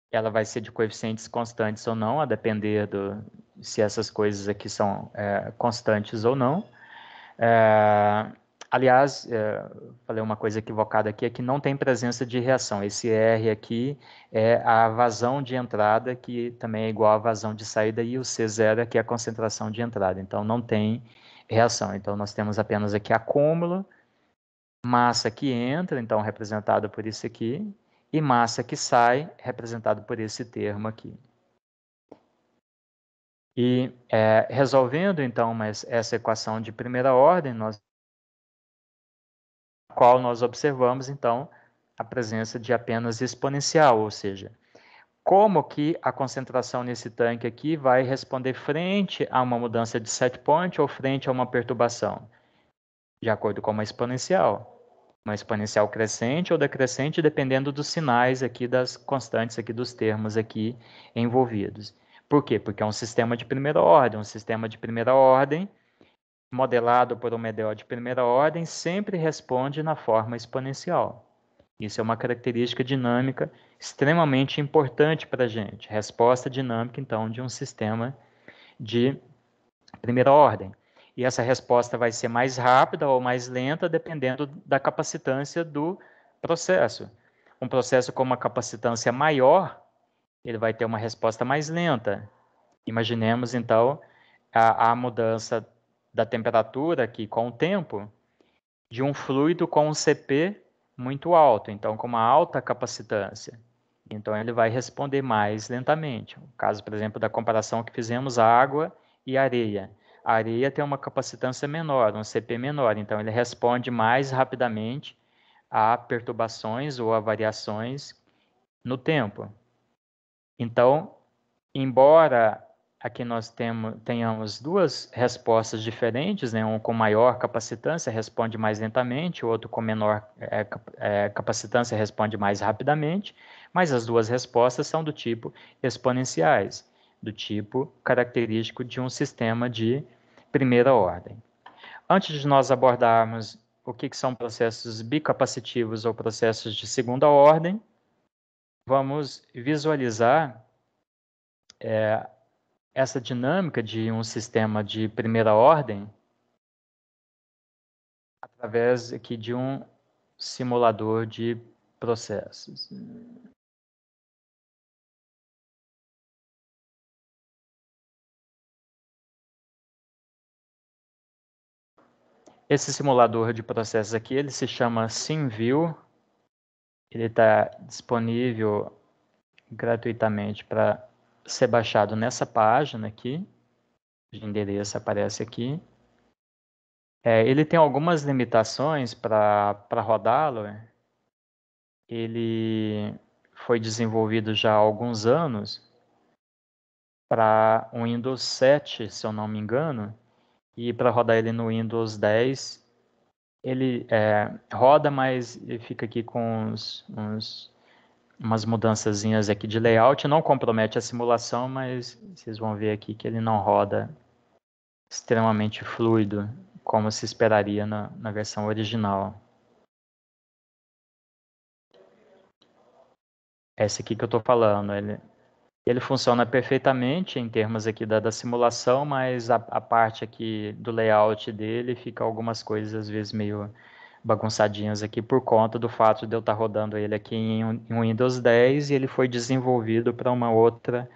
Ela vai ser de coeficientes constantes ou não, a depender do, se essas coisas aqui são é, constantes ou não. É, aliás, é, falei uma coisa equivocada aqui, é que não tem presença de reação. Esse R aqui é a vazão de entrada, que também é igual à vazão de saída, e o C0 aqui é a concentração de entrada. Então, não tem reação. Então, nós temos apenas aqui acúmulo, massa que entra, então representado por isso aqui, e massa que sai, representado por esse termo aqui. E é, resolvendo, então, essa equação de primeira ordem, nós, qual nós observamos, então, a presença de apenas exponencial, ou seja, como que a concentração nesse tanque aqui vai responder frente a uma mudança de set point ou frente a uma perturbação, de acordo com uma exponencial. Uma exponencial crescente ou decrescente, dependendo dos sinais aqui, das constantes aqui, dos termos aqui envolvidos. Por quê? Porque é um sistema de primeira ordem. Um sistema de primeira ordem, modelado por um EDO de primeira ordem, sempre responde na forma exponencial. Isso é uma característica dinâmica extremamente importante para a gente. Resposta dinâmica, então, de um sistema de primeira ordem. E essa resposta vai ser mais rápida ou mais lenta, dependendo da capacitância do processo. um processo com uma capacitância maior, ele vai ter uma resposta mais lenta. Imaginemos, então, a, a mudança da temperatura aqui com o tempo de um fluido com um CP muito alto, então com uma alta capacitância. Então ele vai responder mais lentamente. O caso, por exemplo, da comparação que fizemos água e areia. A areia tem uma capacitância menor, um CP menor, então ele responde mais rapidamente a perturbações ou a variações no tempo. Então, embora aqui nós temos, tenhamos duas respostas diferentes, né? um com maior capacitância responde mais lentamente, o outro com menor é, é, capacitância responde mais rapidamente, mas as duas respostas são do tipo exponenciais, do tipo característico de um sistema de primeira ordem. Antes de nós abordarmos o que, que são processos bicapacitivos ou processos de segunda ordem, vamos visualizar é, essa dinâmica de um sistema de primeira ordem através aqui de um simulador de processos. Esse simulador de processos aqui, ele se chama SimView. Ele está disponível gratuitamente para ser baixado nessa página aqui. O endereço aparece aqui. É, ele tem algumas limitações para rodá-lo. Ele foi desenvolvido já há alguns anos para o Windows 7, se eu não me engano. E para rodar ele no Windows 10, ele é, roda, mas ele fica aqui com uns, uns, umas mudançazinhas aqui de layout. Não compromete a simulação, mas vocês vão ver aqui que ele não roda extremamente fluido, como se esperaria na, na versão original. Esse aqui que eu estou falando, ele, ele funciona perfeitamente em termos aqui da, da simulação, mas a, a, parte aqui do layout dele fica algumas coisas às vezes meio bagunçadinhas aqui por conta do fato de eu estar rodando ele aqui em, em Windows 10 e ele foi desenvolvido para uma outra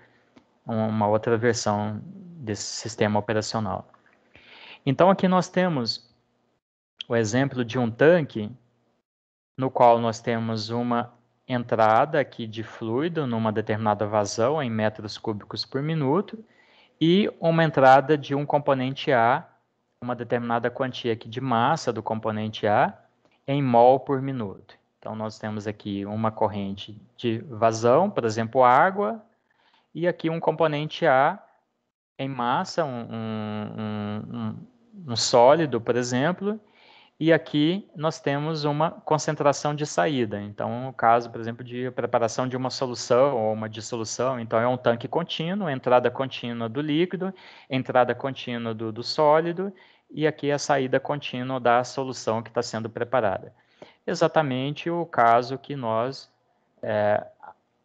uma outra versão desse sistema operacional. Então aqui nós temos o exemplo de um tanque no qual nós temos uma entrada aqui de fluido numa determinada vazão em metros cúbicos por minuto e uma entrada de um componente A, uma determinada quantia aqui de massa do componente A em mol por minuto. Então nós temos aqui uma corrente de vazão, por exemplo, água, e aqui um componente A em massa, um, um, um, um sólido, por exemplo, e aqui nós temos uma concentração de saída. Então, o caso, por exemplo, de preparação de uma solução ou uma dissolução, então é um tanque contínuo, entrada contínua do líquido, entrada contínua do, do sólido, e aqui a saída contínua da solução que está sendo preparada. Exatamente o caso que nós é,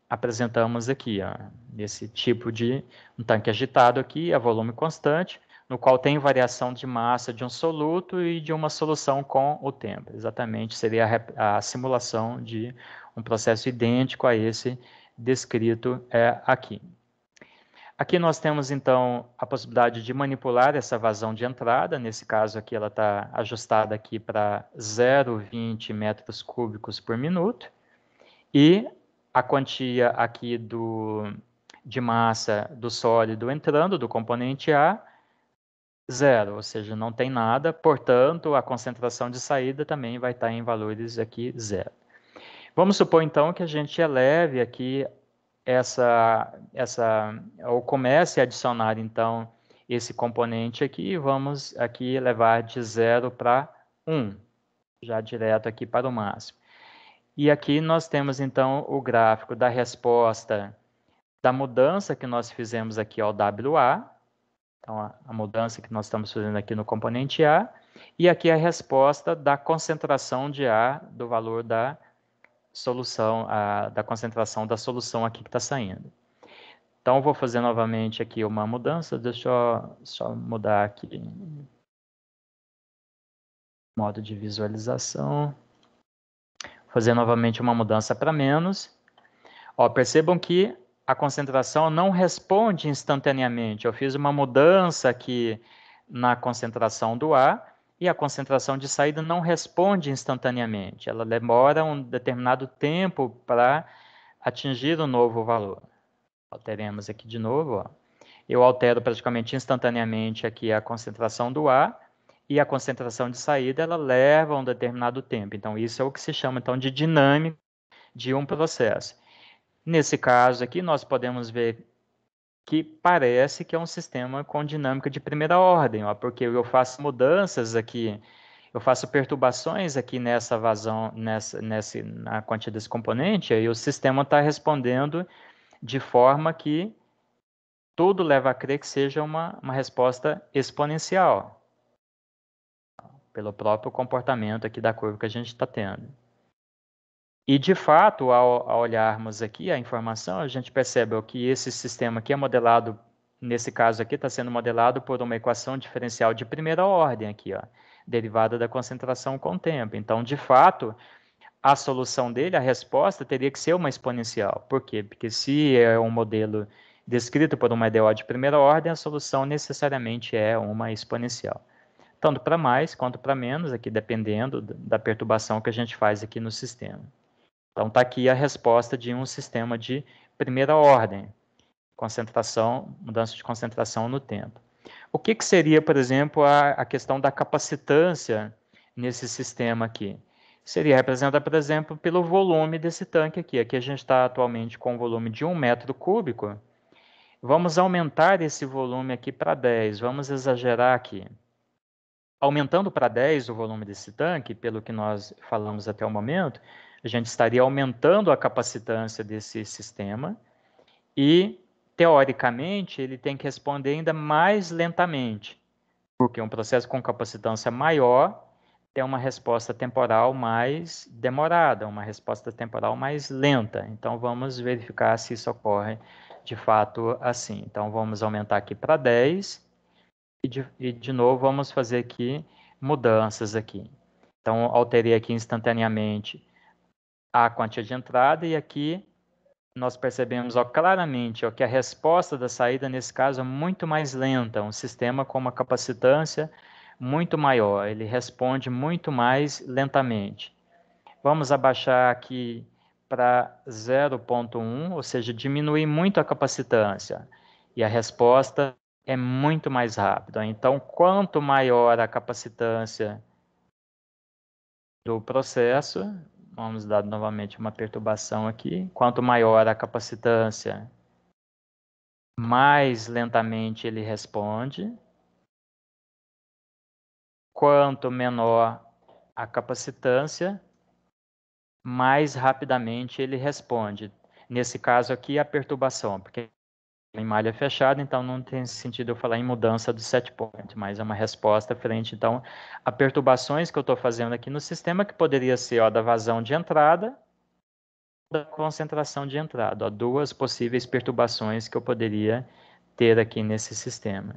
apresentamos aqui, ó, desse tipo de um tanque agitado aqui, a volume constante, no qual tem variação de massa de um soluto e de uma solução com o tempo. Exatamente, seria a, a simulação de um processo idêntico a esse descrito é, aqui. Aqui nós temos, então, a possibilidade de manipular essa vazão de entrada. Nesse caso aqui, ela está ajustada aqui para 0,20 metros cúbicos por minuto. E a quantia aqui do, de massa do sólido entrando, do componente A, zero, ou seja, não tem nada, portanto, a concentração de saída também vai estar em valores aqui zero. Vamos supor, então, que a gente eleve aqui essa, essa ou comece a adicionar, então, esse componente aqui, e vamos aqui levar de zero para 1, já direto aqui para o máximo. E aqui nós temos, então, o gráfico da resposta da mudança que nós fizemos aqui ao WA, então, a, a, mudança que nós estamos fazendo aqui no componente A, e aqui a resposta da concentração de A do valor da solução, a, da concentração da solução aqui que está saindo. Então, vou fazer novamente aqui uma mudança, deixa eu só mudar aqui modo de visualização. fazer novamente uma mudança para menos. Ó, percebam que a concentração não responde instantaneamente. Eu fiz uma mudança aqui na concentração do ar e a concentração de saída não responde instantaneamente. Ela demora um determinado tempo para atingir o novo valor. Alteremos aqui de novo. Ó. Eu altero praticamente instantaneamente aqui a concentração do ar e a concentração de saída ela leva um determinado tempo. Então isso é o que se chama então de dinâmica de um processo. Nesse caso aqui nós podemos ver que parece que é um sistema com dinâmica de primeira ordem, ó, porque eu faço mudanças aqui, eu faço perturbações aqui nessa vazão, nessa, nessa na quantidade desse componente, e o sistema está respondendo de forma que tudo leva a crer que seja uma, uma resposta exponencial pelo próprio comportamento aqui da curva que a gente está tendo. E, de fato, ao, ao, olharmos aqui a informação, a gente percebe que esse sistema aqui é modelado, nesse caso aqui, está sendo modelado por uma equação diferencial de primeira ordem aqui, ó, derivada da concentração com o tempo. Então, de fato, a solução dele, a resposta, teria que ser uma exponencial. Por quê? Porque se é um modelo descrito por uma EDO de primeira ordem, a solução necessariamente é uma exponencial tanto para mais quanto para menos, aqui dependendo da perturbação que a gente faz aqui no sistema. Então está aqui a resposta de um sistema de primeira ordem, concentração, mudança de concentração no tempo. O que, que seria, por exemplo, a, a questão da capacitância nesse sistema aqui? Seria representada, por exemplo, pelo volume desse tanque aqui. Aqui a gente está atualmente com um volume de um metro cúbico. Vamos aumentar esse volume aqui para 10. Vamos exagerar aqui. Aumentando para 10 o volume desse tanque, pelo que nós falamos até o momento, a gente estaria aumentando a capacitância desse sistema e, teoricamente, ele tem que responder ainda mais lentamente, porque um processo com capacitância maior tem uma resposta temporal mais demorada, uma resposta temporal mais lenta. Então, vamos verificar se isso ocorre de fato assim. Então, vamos aumentar aqui para 10 e de, e de novo vamos fazer aqui mudanças aqui. Então, alterei aqui instantaneamente a quantia de entrada e aqui nós percebemos ó, claramente ó, que a resposta da saída, nesse caso, é muito mais lenta, um sistema com uma capacitância muito maior, ele responde muito mais lentamente. Vamos abaixar aqui para 0.1, ou seja, diminuir muito a capacitância. E a resposta é muito mais rápido. Então, quanto maior a capacitância do processo, vamos dar novamente uma perturbação aqui, quanto maior a capacitância, mais lentamente ele responde. Quanto menor a capacitância, mais rapidamente ele responde. Nesse caso aqui, a perturbação, porque em malha fechada, então não tem sentido eu falar em mudança do set point, mas é uma resposta frente, então, a perturbações que eu estou fazendo aqui no sistema, que poderia ser ó, da vazão de entrada, da concentração de entrada, ó, duas possíveis perturbações que eu poderia ter aqui nesse sistema.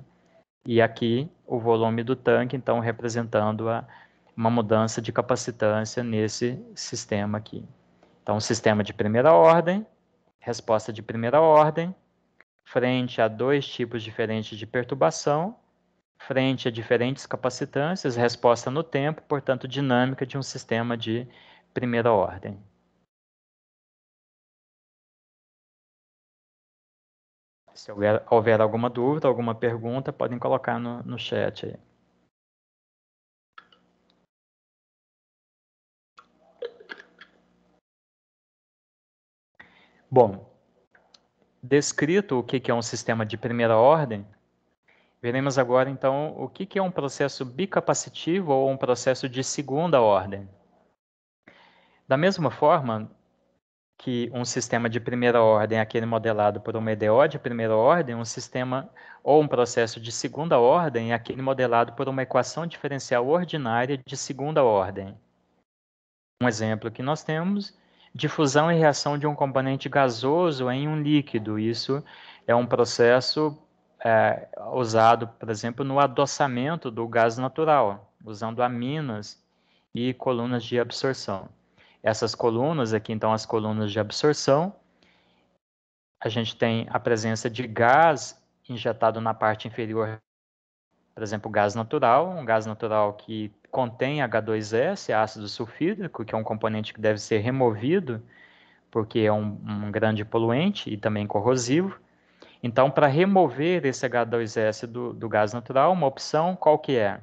E aqui o volume do tanque, então, representando a, uma mudança de capacitância nesse sistema aqui. Então, sistema de primeira ordem, resposta de primeira ordem, frente a dois tipos diferentes de perturbação, frente a diferentes capacitâncias, resposta no tempo, portanto, dinâmica de um sistema de primeira ordem. Se houver, houver alguma dúvida, alguma pergunta, podem colocar no, no chat aí. Bom, descrito o que é um sistema de primeira ordem, veremos agora então o que é um processo bicapacitivo ou um processo de segunda ordem. Da mesma forma que um sistema de primeira ordem é aquele modelado por uma EDO de primeira ordem, um sistema ou um processo de segunda ordem é aquele modelado por uma equação diferencial ordinária de segunda ordem. Um exemplo que nós temos difusão e reação de um componente gasoso em um líquido. Isso é um processo é, usado, por exemplo, no adoçamento do gás natural, usando aminas e colunas de absorção. essas colunas aqui, então, as colunas de absorção. A gente tem a presença de gás injetado na parte inferior, por exemplo, gás natural, um gás natural que contém H2S, ácido sulfídrico, que é um componente que deve ser removido, porque é um, um grande poluente e também corrosivo. Então, para remover esse H2S do, do gás natural, uma opção qual que é?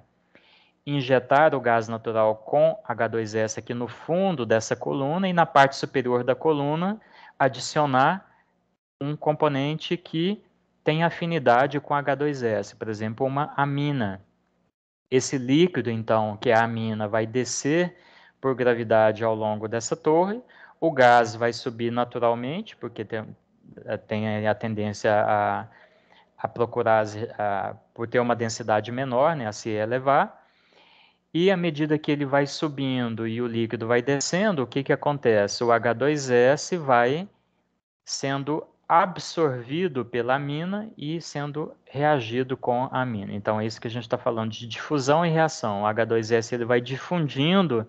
injetar o gás natural com H2S aqui no fundo dessa coluna e na parte superior da coluna adicionar um componente que tem afinidade com H2S, por exemplo, uma amina. Esse líquido, então, que é a amina, vai descer por gravidade ao longo dessa torre, o gás vai subir naturalmente, porque tem, eh, tem a tendência a, a procurar, a, por ter uma densidade menor, né, a se elevar, e à medida que ele vai subindo e o líquido vai descendo, o que, que acontece? O H2S vai sendo absorvido pela amina e sendo reagido com a amina. Então é isso que a gente está falando de difusão e reação. O H2S ele vai difundindo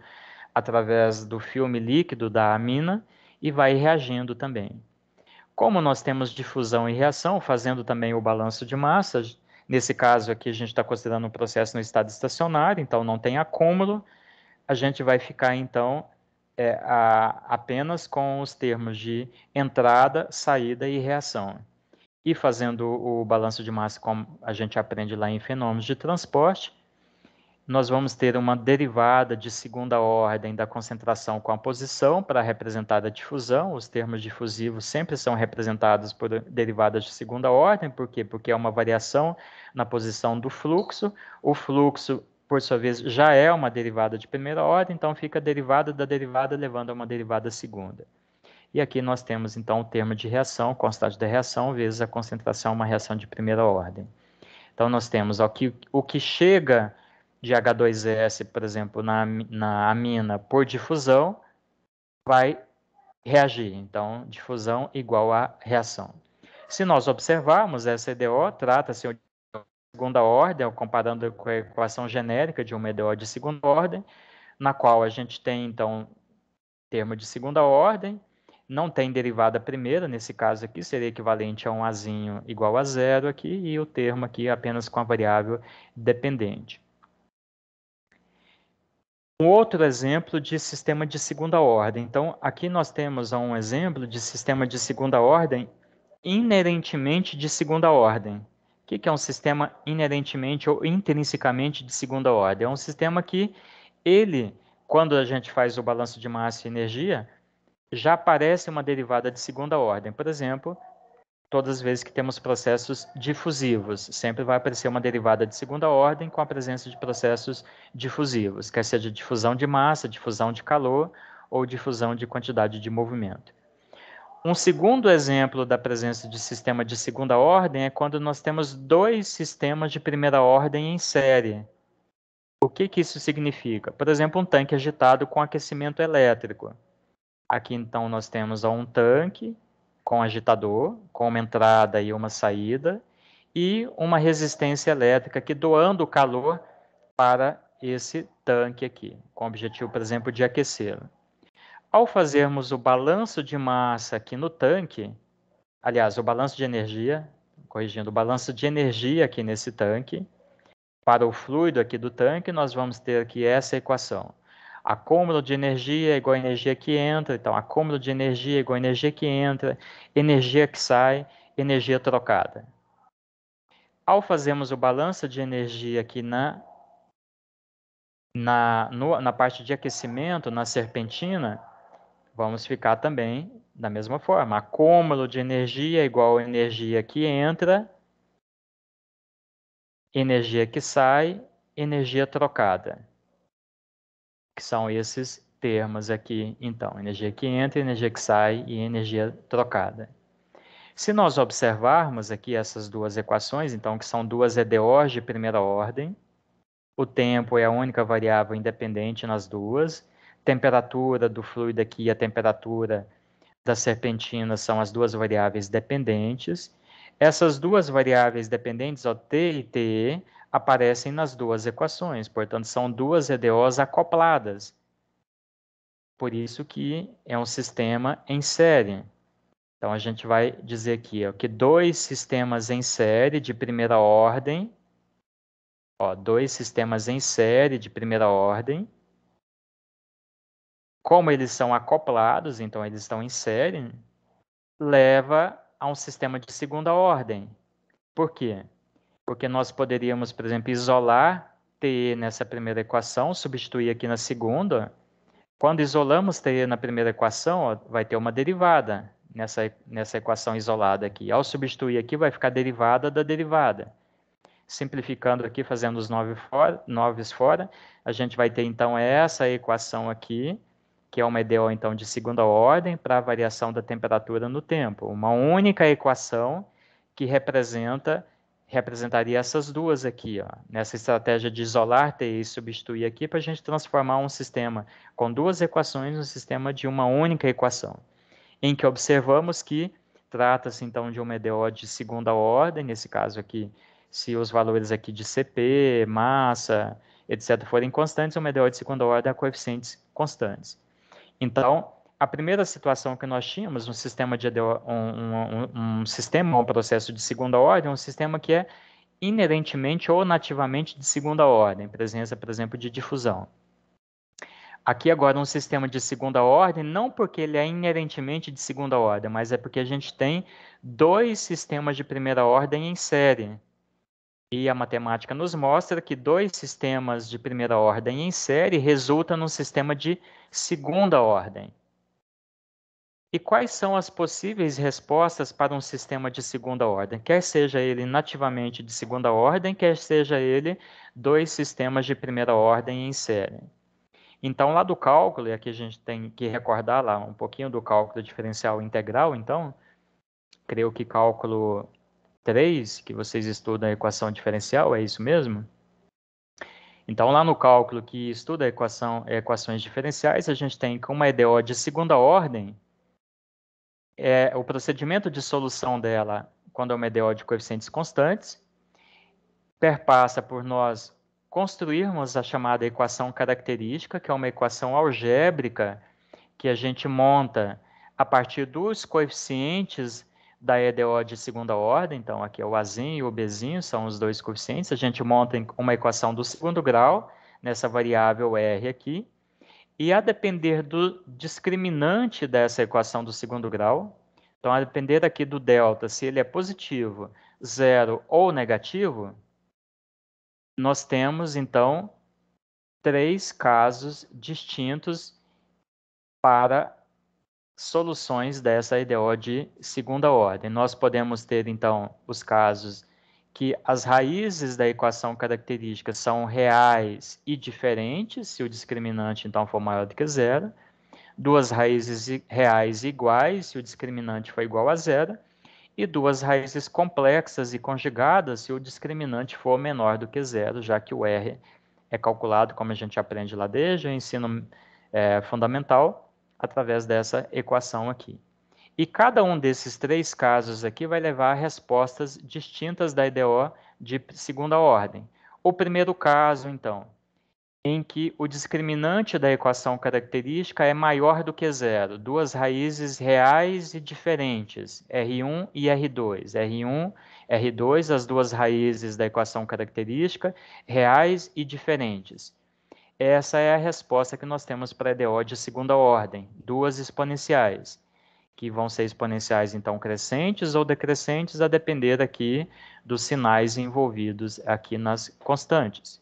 através do filme líquido da amina e vai reagindo também. Como nós temos difusão e reação, fazendo também o balanço de massas, Nesse caso aqui, a gente está considerando um processo no estado estacionário, então não tem acúmulo. A gente vai ficar, então, é, a, apenas com os termos de entrada, saída e reação. E fazendo o balanço de massa, como a gente aprende lá em fenômenos de transporte, nós vamos ter uma derivada de segunda ordem da concentração com a posição para representar a difusão. Os termos difusivos sempre são representados por derivadas de segunda ordem, por quê? Porque é uma variação na posição do fluxo. O fluxo, por sua vez, já é uma derivada de primeira ordem, então fica a derivada da derivada levando a uma derivada segunda. E aqui nós temos então o termo de reação, constante da reação, vezes a concentração, uma reação de primeira ordem. Então nós temos ó, que, o que chega de H2S, por exemplo, na, na amina por difusão, vai reagir. Então, difusão igual a reação. Se nós observarmos essa EDO, trata-se segunda ordem, comparando com a equação genérica de uma EDO de segunda ordem, na qual a gente tem, então, termo de segunda ordem, não tem derivada primeira, nesse caso aqui seria equivalente a um azinho igual a zero aqui, e o termo aqui apenas com a variável dependente. Um outro exemplo de sistema de segunda ordem. Então, aqui nós temos um exemplo de sistema de segunda ordem inerentemente de segunda ordem. O que é um sistema inerentemente ou intrinsecamente de segunda ordem? É um sistema que ele, quando a gente faz o balanço de massa e energia, já aparece uma derivada de segunda ordem. Por exemplo, todas as vezes que temos processos difusivos. Sempre vai aparecer uma derivada de segunda ordem com a presença de processos difusivos, quer seja difusão de massa, difusão de calor ou difusão de quantidade de movimento. Um segundo exemplo da presença de sistema de segunda ordem é quando nós temos dois sistemas de primeira ordem em série. O que, que isso significa? Por exemplo, um tanque agitado com aquecimento elétrico. Aqui então nós temos um tanque com agitador, com uma entrada e uma saída, e uma resistência elétrica que doando calor para esse tanque aqui, com o objetivo, por exemplo, de aquecê-lo. Ao fazermos o balanço de massa aqui no tanque, aliás, o balanço de energia, corrigindo, o balanço de energia aqui nesse tanque, para o fluido aqui do tanque, nós vamos ter aqui essa equação acúmulo de energia é igual a energia que entra, então acúmulo de energia é igual a energia que entra, energia que sai, energia trocada. Ao fazermos o balanço de energia aqui na, na, no, na parte de aquecimento, na serpentina, vamos ficar também da mesma forma. Acúmulo de energia é igual a energia que entra, energia que sai, energia trocada que são esses termos aqui, então, energia que entra, energia que sai e energia trocada. Se nós observarmos aqui essas duas equações, então, que são duas EDOs de primeira ordem, o tempo é a única variável independente nas duas, temperatura do fluido aqui e a temperatura da serpentina são as duas variáveis dependentes. Essas duas variáveis dependentes, ó, T e TE, aparecem nas duas equações, portanto, são duas EDOs acopladas. Por isso que é um sistema em série. Então a gente vai dizer aqui ó, que dois sistemas em série de primeira ordem, ó, dois sistemas em série de primeira ordem, como eles são acoplados, então eles estão em série, leva a um sistema de segunda ordem. Por quê? Porque nós poderíamos, por exemplo, isolar TE nessa primeira equação, substituir aqui na segunda. Quando isolamos TE na primeira equação, ó, vai ter uma derivada nessa, nessa equação isolada aqui. Ao substituir aqui, vai ficar derivada da derivada. Simplificando aqui, fazendo os nove fora, noves fora, a gente vai ter então essa equação aqui, que é uma EDO então de segunda ordem para a variação da temperatura no tempo. Uma única equação que representa representaria essas duas aqui, ó, nessa estratégia de isolar T e substituir aqui para a gente transformar um sistema com duas equações no sistema de uma única equação em que observamos que trata-se então de uma EDO de segunda ordem, nesse caso aqui, se os valores aqui de CP, massa, etc., forem constantes, uma EDO de segunda ordem a coeficientes constantes. Então, a primeira situação que nós tínhamos, um sistema de um, um, um sistema, um processo de segunda ordem, um sistema que é inerentemente ou nativamente de segunda ordem, presença, por exemplo, de difusão. Aqui agora um sistema de segunda ordem, não porque ele é inerentemente de segunda ordem, mas é porque a gente tem dois sistemas de primeira ordem em série. E a matemática nos mostra que dois sistemas de primeira ordem em série resultam num sistema de segunda ordem. E quais são as possíveis respostas para um sistema de segunda ordem? Quer seja ele nativamente de segunda ordem, quer seja ele dois sistemas de primeira ordem em série. Então, lá do cálculo, e aqui a gente tem que recordar lá um pouquinho do cálculo diferencial integral, então, creio que cálculo 3, que vocês estudam a equação diferencial, é isso mesmo? Então, lá no cálculo que estuda equação, equações diferenciais, a gente tem que uma EDO de segunda ordem, é, o procedimento de solução dela, quando é uma EDO de coeficientes constantes, perpassa por nós construirmos a chamada equação característica, que é uma equação algébrica que a gente monta a partir dos coeficientes da EDO de segunda ordem, então aqui é o Azinho e o Bzinho, são os dois coeficientes, a gente monta uma equação do segundo grau, nessa variável R aqui, e a depender do discriminante dessa equação do segundo grau, então a depender aqui do delta, se ele é positivo, zero ou negativo, nós temos, então, três casos distintos para soluções dessa IDO de segunda ordem. Nós podemos ter, então, os casos que as raízes da equação característica são reais e diferentes, se o discriminante, então, for maior do que zero. Duas raízes reais iguais, se o discriminante for igual a zero e duas raízes complexas e conjugadas se o discriminante for menor do que zero, já que o R é calculado, como a gente aprende lá desde o ensino é, fundamental, através dessa equação aqui. E cada um desses três casos aqui vai levar a respostas distintas da IDO de segunda ordem. O primeiro caso, então, em que o discriminante da equação característica é maior do que zero, duas raízes reais e diferentes, R1 e R2. R1, R2, as duas raízes da equação característica, reais e diferentes. Essa é a resposta que nós temos para EDO de segunda ordem, duas exponenciais, que vão ser exponenciais então crescentes ou decrescentes, a depender aqui dos sinais envolvidos aqui nas constantes.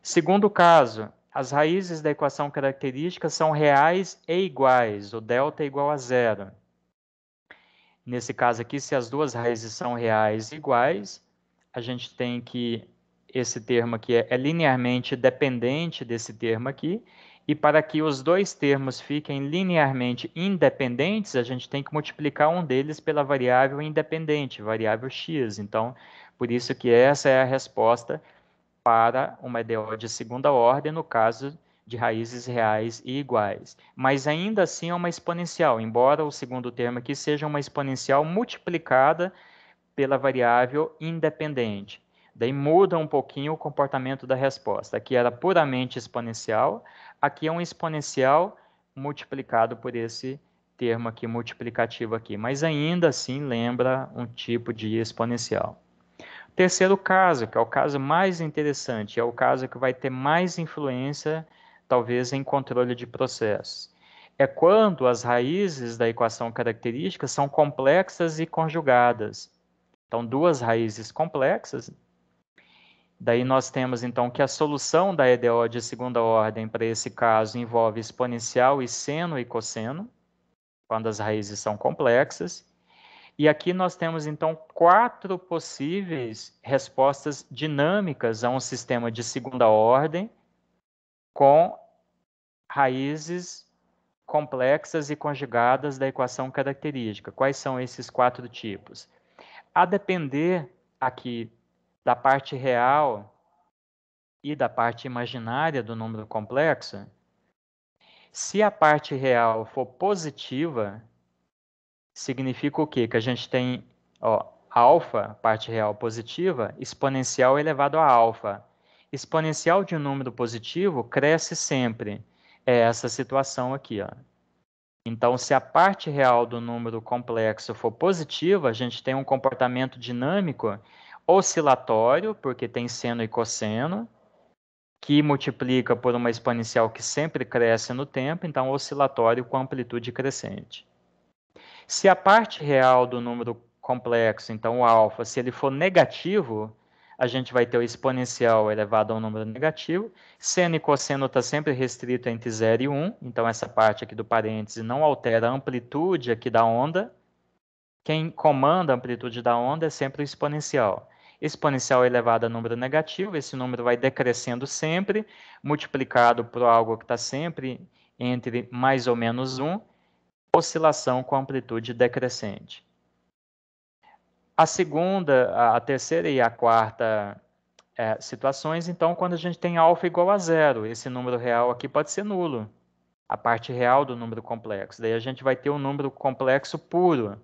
Segundo caso, as raízes da equação característica são reais e iguais, o delta é igual a zero. Nesse caso aqui, se as duas raízes são reais e iguais, a gente tem que esse termo aqui é, é linearmente dependente desse termo aqui, e para que os dois termos fiquem linearmente independentes, a gente tem que multiplicar um deles pela variável independente, variável x. Então, por isso que essa é a resposta para uma EDO de segunda ordem, no caso de raízes reais e iguais. Mas ainda assim é uma exponencial, embora o segundo termo aqui seja uma exponencial multiplicada pela variável independente. Daí muda um pouquinho o comportamento da resposta. Aqui era puramente exponencial, aqui é um exponencial multiplicado por esse termo aqui multiplicativo aqui, mas ainda assim lembra um tipo de exponencial. Terceiro caso, que é o caso mais interessante, é o caso que vai ter mais influência, talvez, em controle de processos. É quando as raízes da equação característica são complexas e conjugadas. Então, duas raízes complexas. Daí nós temos, então, que a solução da EDO de segunda ordem para esse caso envolve exponencial e seno e cosseno, quando as raízes são complexas. E aqui nós temos então quatro possíveis respostas dinâmicas a um sistema de segunda ordem com raízes complexas e conjugadas da equação característica. Quais são esses quatro tipos? A depender aqui da parte real e da parte imaginária do número complexo, se a parte real for positiva, significa o quê? Que a gente tem ó, alfa, parte real positiva, exponencial elevado a alfa. Exponencial de um número positivo cresce sempre. É essa situação aqui. Ó. Então, se a parte real do número complexo for positiva, a gente tem um comportamento dinâmico oscilatório, porque tem seno e cosseno, que multiplica por uma exponencial que sempre cresce no tempo, então oscilatório com amplitude crescente. Se a parte real do número complexo, então o alfa, se ele for negativo, a gente vai ter o exponencial elevado a um número negativo. Seno e cosseno está sempre restrito entre 0 e 1, então essa parte aqui do parêntese não altera a amplitude aqui da onda. Quem comanda a amplitude da onda é sempre o exponencial. Exponencial elevado a número negativo, esse número vai decrescendo sempre, multiplicado por algo que está sempre entre mais ou menos 1, oscilação com amplitude decrescente. A segunda, a terceira e a quarta é, situações, então, quando a gente tem alfa igual a zero, esse número real aqui pode ser nulo, a parte real do número complexo. Daí a gente vai ter um número complexo puro.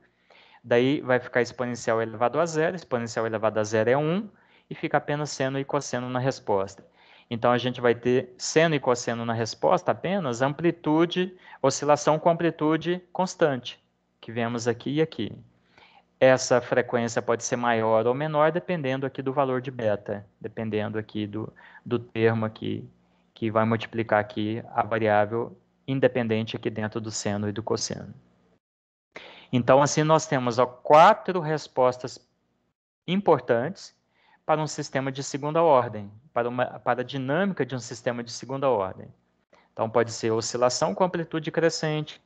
Daí vai ficar exponencial elevado a zero, exponencial elevado a zero é 1, e fica apenas seno e cosseno na resposta. Então a gente vai ter seno e cosseno na resposta apenas amplitude, oscilação com amplitude constante, que vemos aqui e aqui. Essa frequência pode ser maior ou menor dependendo aqui do valor de beta, dependendo aqui do, do termo aqui que vai multiplicar aqui a variável independente aqui dentro do seno e do cosseno. Então assim nós temos ó, quatro respostas importantes para um sistema de segunda ordem, para, uma, para a dinâmica de um sistema de segunda ordem. Então, pode ser oscilação com amplitude crescente,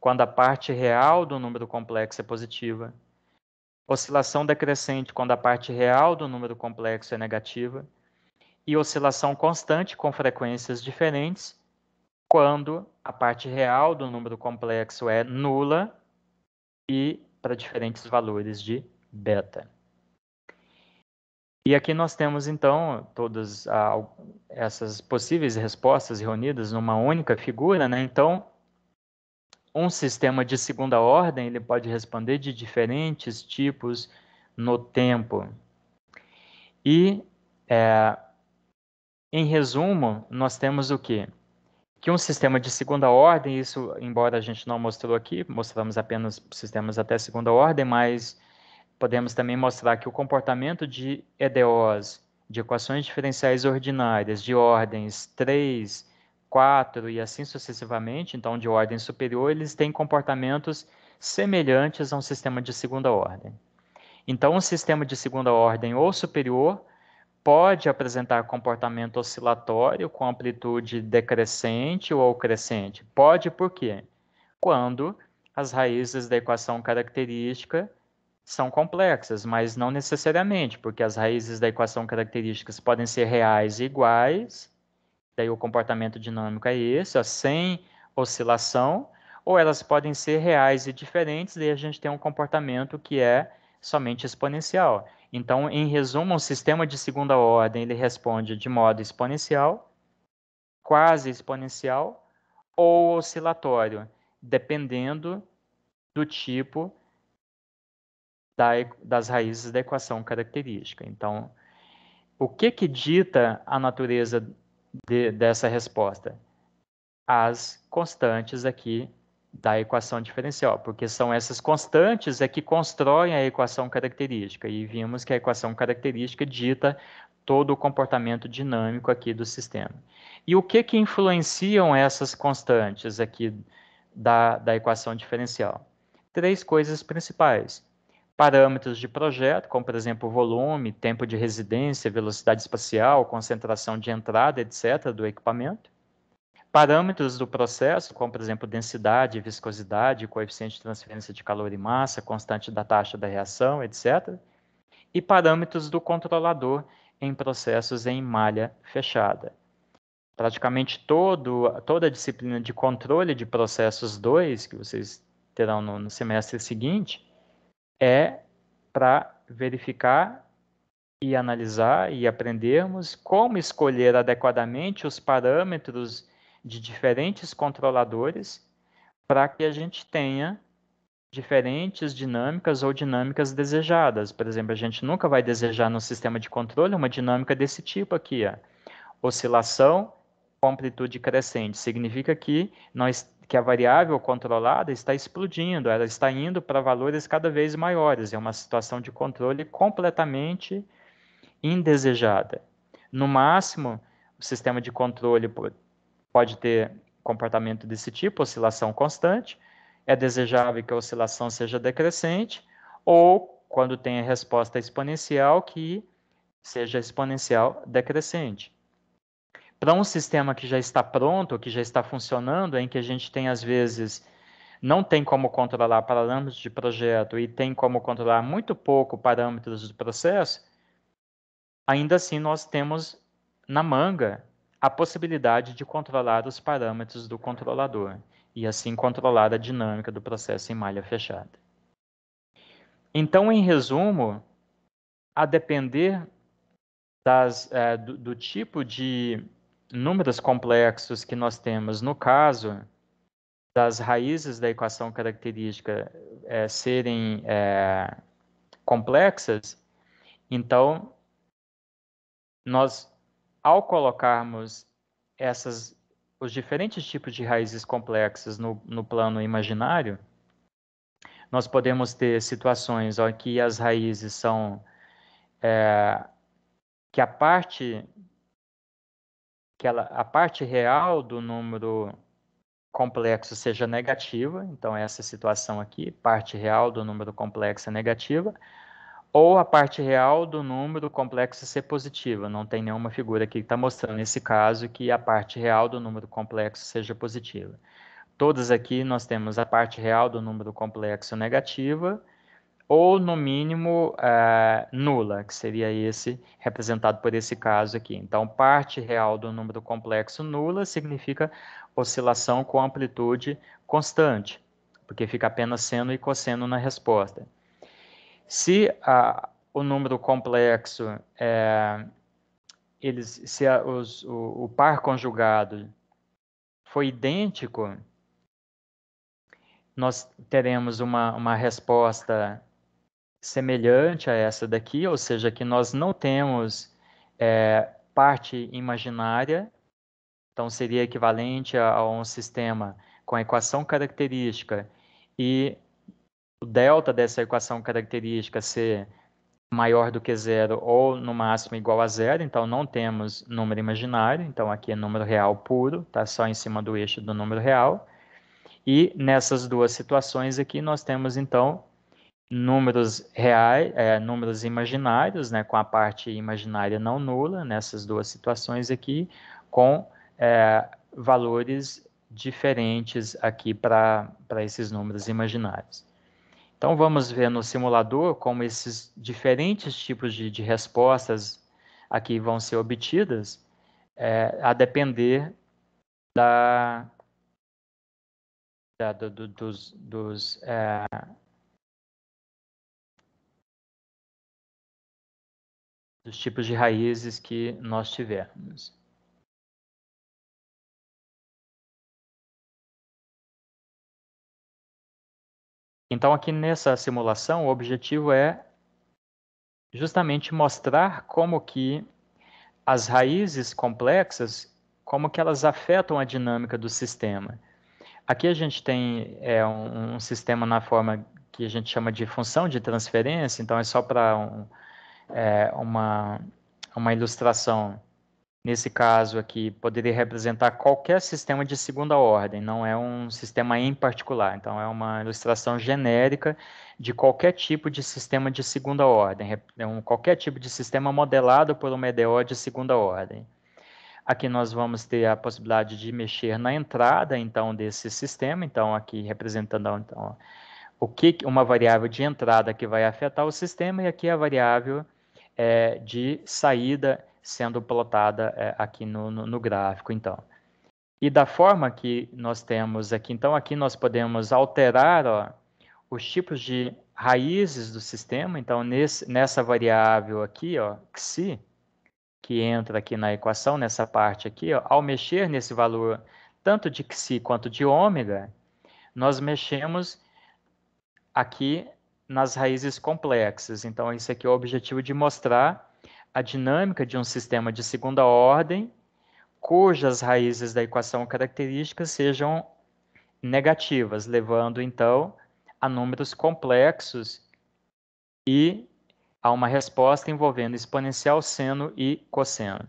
quando a parte real do número complexo é positiva, oscilação decrescente, quando a parte real do número complexo é negativa, e oscilação constante com frequências diferentes, quando a parte real do número complexo é nula e para diferentes valores de beta. E aqui nós temos, então, todas essas possíveis respostas reunidas numa única figura. Né? Então, um sistema de segunda ordem ele pode responder de diferentes tipos no tempo. E, é, em resumo, nós temos o quê? Que um sistema de segunda ordem, isso, embora a gente não mostrou aqui, mostramos apenas sistemas até segunda ordem, mas podemos também mostrar que o comportamento de EDOs, de equações diferenciais ordinárias, de ordens 3, 4 e assim sucessivamente, então de ordem superior, eles têm comportamentos semelhantes a um sistema de segunda ordem. Então, um sistema de segunda ordem ou superior pode apresentar comportamento oscilatório com amplitude decrescente ou crescente. Pode por quê? Quando as raízes da equação característica são complexas, mas não necessariamente, porque as raízes da equação características podem ser reais e iguais, daí o comportamento dinâmico é esse, ó, sem oscilação, ou elas podem ser reais e diferentes, daí a gente tem um comportamento que é somente exponencial. Então, em resumo, um sistema de segunda ordem ele responde de modo exponencial, quase exponencial ou oscilatório, dependendo do tipo da, das raízes da equação característica. Então, o que que dita a natureza de, dessa resposta? as constantes aqui da equação diferencial, porque são essas constantes é que constroem a equação característica, e vimos que a equação característica dita todo o comportamento dinâmico aqui do sistema. E o que que influenciam essas constantes aqui da, da equação diferencial? Três coisas principais. Parâmetros de projeto, como por exemplo volume, tempo de residência, velocidade espacial, concentração de entrada, etc., do equipamento Parâmetros do processo, como por exemplo densidade, viscosidade, coeficiente de transferência de calor e massa, constante da taxa da reação, etc. E parâmetros do controlador em processos em malha fechada. Praticamente todo, toda a disciplina de controle de processos 2, que vocês terão no, no semestre seguinte, é para verificar e analisar e aprendermos como escolher adequadamente os parâmetros de diferentes controladores para que a gente tenha diferentes dinâmicas ou dinâmicas desejadas. Por exemplo, a gente nunca vai desejar no sistema de controle uma dinâmica desse tipo aqui, ó. oscilação com amplitude crescente. Significa que, nós, que a variável controlada está explodindo, ela está indo para valores cada vez maiores. É uma situação de controle completamente indesejada. No máximo, o sistema de controle pode ter comportamento desse tipo, oscilação constante, é desejável que a oscilação seja decrescente, ou, quando tem a resposta exponencial, que seja exponencial decrescente. Para um sistema que já está pronto, que já está funcionando, em que a gente tem, às vezes, não tem como controlar parâmetros de projeto e tem como controlar muito pouco parâmetros do processo, ainda assim nós temos na manga a possibilidade de controlar os parâmetros do controlador e assim controlar a dinâmica do processo em malha fechada. Então, em resumo, a depender das, é, do, do, tipo de números complexos que nós temos, no caso das raízes da equação característica é, serem é, complexas, então nós ao colocarmos essas, os diferentes tipos de raízes complexas no, no plano imaginário, nós podemos ter situações em que as raízes são é, que a parte que ela, a parte real do número complexo seja negativa, então essa situação aqui, parte real do número complexo é negativa, ou a parte real do número complexo ser positiva. Não tem nenhuma figura aqui que está mostrando, nesse caso, que a parte real do número complexo seja positiva. Todas aqui nós temos a parte real do número complexo negativa, ou no mínimo é, nula, que seria esse representado por esse caso aqui. Então, parte real do número complexo nula significa oscilação com amplitude constante, porque fica apenas seno e cosseno na resposta. Se a, o número complexo, é, eles, se a, os, o, o par conjugado foi idêntico, nós teremos uma, uma resposta semelhante a essa daqui, ou seja, que nós não temos é, parte imaginária, então seria equivalente a, a, um sistema com a equação característica e o delta dessa equação característica ser maior do que zero ou no máximo igual a zero, então não temos número imaginário, então aqui é número real puro, está só em cima do eixo do número real. E nessas duas situações aqui nós temos então números reais, é, números imaginários, né, com a parte imaginária não nula, nessas duas situações aqui, com é, valores diferentes aqui para esses números imaginários. Então, vamos ver no simulador como esses diferentes tipos de, de respostas aqui vão ser obtidas, é, a depender da, da do, do, dos, dos é, dos tipos de raízes que nós tivermos. Então, aqui nessa simulação, o objetivo é justamente mostrar como que as raízes complexas como que elas afetam a dinâmica do sistema. Aqui a gente tem é, um, um sistema na forma que a gente chama de função de transferência, então é só para um, é, uma, uma ilustração. Nesse caso aqui, poderia representar qualquer sistema de segunda ordem, não é um sistema em particular. Então, é uma ilustração genérica de qualquer tipo de sistema de segunda ordem, é um, qualquer tipo de sistema modelado por uma EDO de segunda ordem. Aqui nós vamos ter a possibilidade de mexer na entrada, então, desse sistema. Então, aqui representando então, o que uma variável de entrada que vai afetar o sistema e aqui a variável é, de saída sendo plotada é, aqui no, no, no gráfico, então. E da forma que nós temos aqui, então, aqui nós podemos alterar ó, os tipos de raízes do sistema. Então, nesse, nessa variável aqui, ó, xi, que entra aqui na equação, nessa parte aqui, ó, ao mexer nesse valor tanto de xi quanto de ômega, nós mexemos aqui nas raízes complexas. Então, isso aqui é o objetivo de mostrar a dinâmica de um sistema de segunda ordem, cujas raízes da equação característica sejam negativas, levando então a números complexos e a uma resposta envolvendo exponencial seno e cosseno.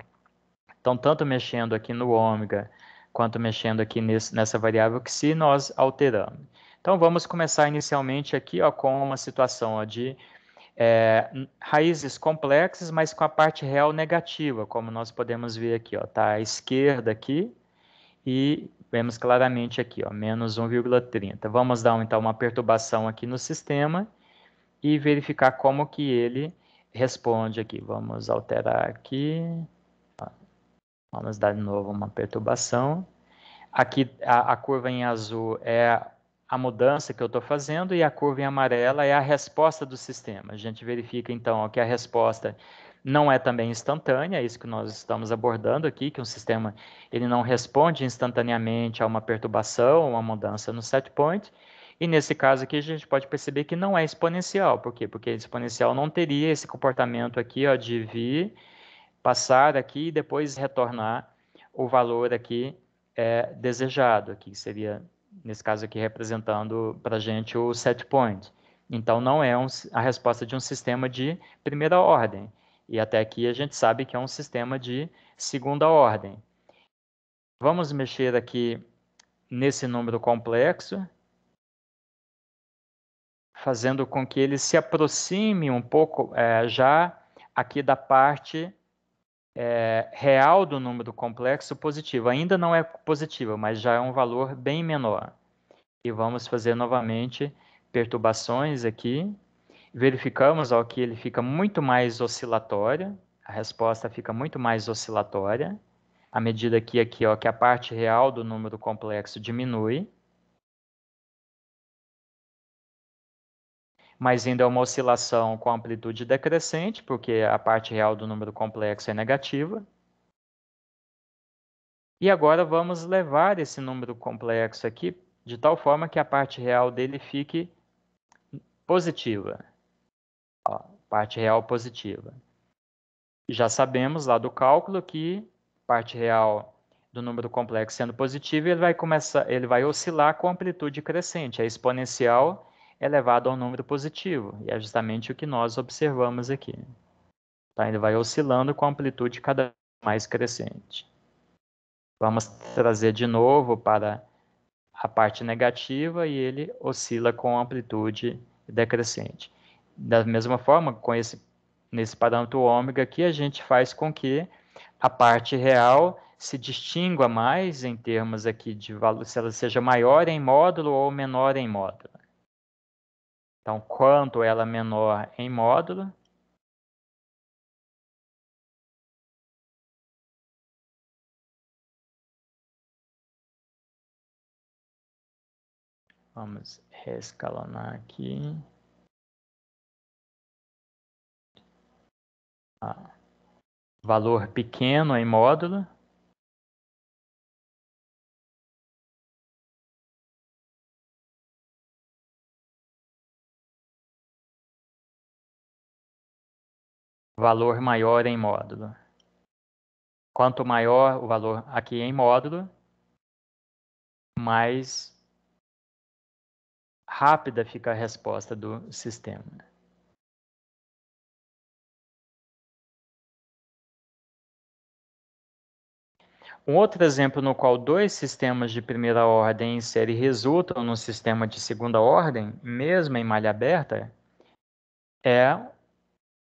Então, tanto mexendo aqui no ômega, quanto mexendo aqui nesse, nessa variável que se nós alteramos. Então, vamos começar inicialmente aqui ó, com uma situação ó, de é, raízes complexas, mas com a parte real negativa, como nós podemos ver aqui. Está à esquerda aqui e vemos claramente aqui, ó, menos 1,30. Vamos dar então uma perturbação aqui no sistema e verificar como que ele responde aqui. Vamos alterar aqui. Vamos dar de novo uma perturbação. Aqui a, a curva em azul é a mudança que eu estou fazendo e a curva em amarela é a resposta do sistema. A gente verifica então que a resposta não é também instantânea, é isso que nós estamos abordando aqui, que um sistema ele não responde instantaneamente a uma perturbação, uma mudança no set point. E nesse caso aqui a gente pode perceber que não é exponencial. Por quê? Porque exponencial não teria esse comportamento aqui ó, de vir, passar aqui e depois retornar o valor aqui é, desejado, aqui seria nesse caso aqui representando para a gente o set point. Então, não é um, a resposta de um sistema de primeira ordem. E até aqui a gente sabe que é um sistema de segunda ordem. Vamos mexer aqui nesse número complexo, fazendo com que ele se aproxime um pouco é, já aqui da parte é, real do número complexo positivo. Ainda não é positivo, mas já é um valor bem menor. E vamos fazer novamente perturbações aqui. Verificamos ó, que ele fica muito mais oscilatória, a resposta fica muito mais oscilatória, à medida que aqui ó, que a parte real do número complexo diminui. Mas ainda é uma oscilação com amplitude decrescente, porque a parte real do número complexo é negativa. E agora vamos levar esse número complexo aqui de tal forma que a parte real dele fique positiva. Ó, parte real positiva. Já sabemos lá do cálculo que parte real do número complexo sendo positivo, ele vai começar, ele vai oscilar com amplitude crescente. A exponencial elevado ao número positivo. E é justamente o que nós observamos aqui. Tá? Ele vai oscilando com amplitude cada vez mais crescente. Vamos trazer de novo para a parte negativa e ele oscila com amplitude decrescente. Da mesma forma, com esse, nesse parâmetro ômega aqui, a gente faz com que a parte real se distingua mais em termos aqui de valor, se ela seja maior em módulo ou menor em módulo. Então, quanto ela menor em módulo, Vamos reescalonar aqui. Ah, valor pequeno em módulo. Valor maior em módulo. Quanto maior o valor aqui em módulo, mais rápida fica a resposta do sistema. Um outro exemplo no qual dois sistemas de primeira ordem em série resultam num sistema de segunda ordem, mesmo em malha aberta, é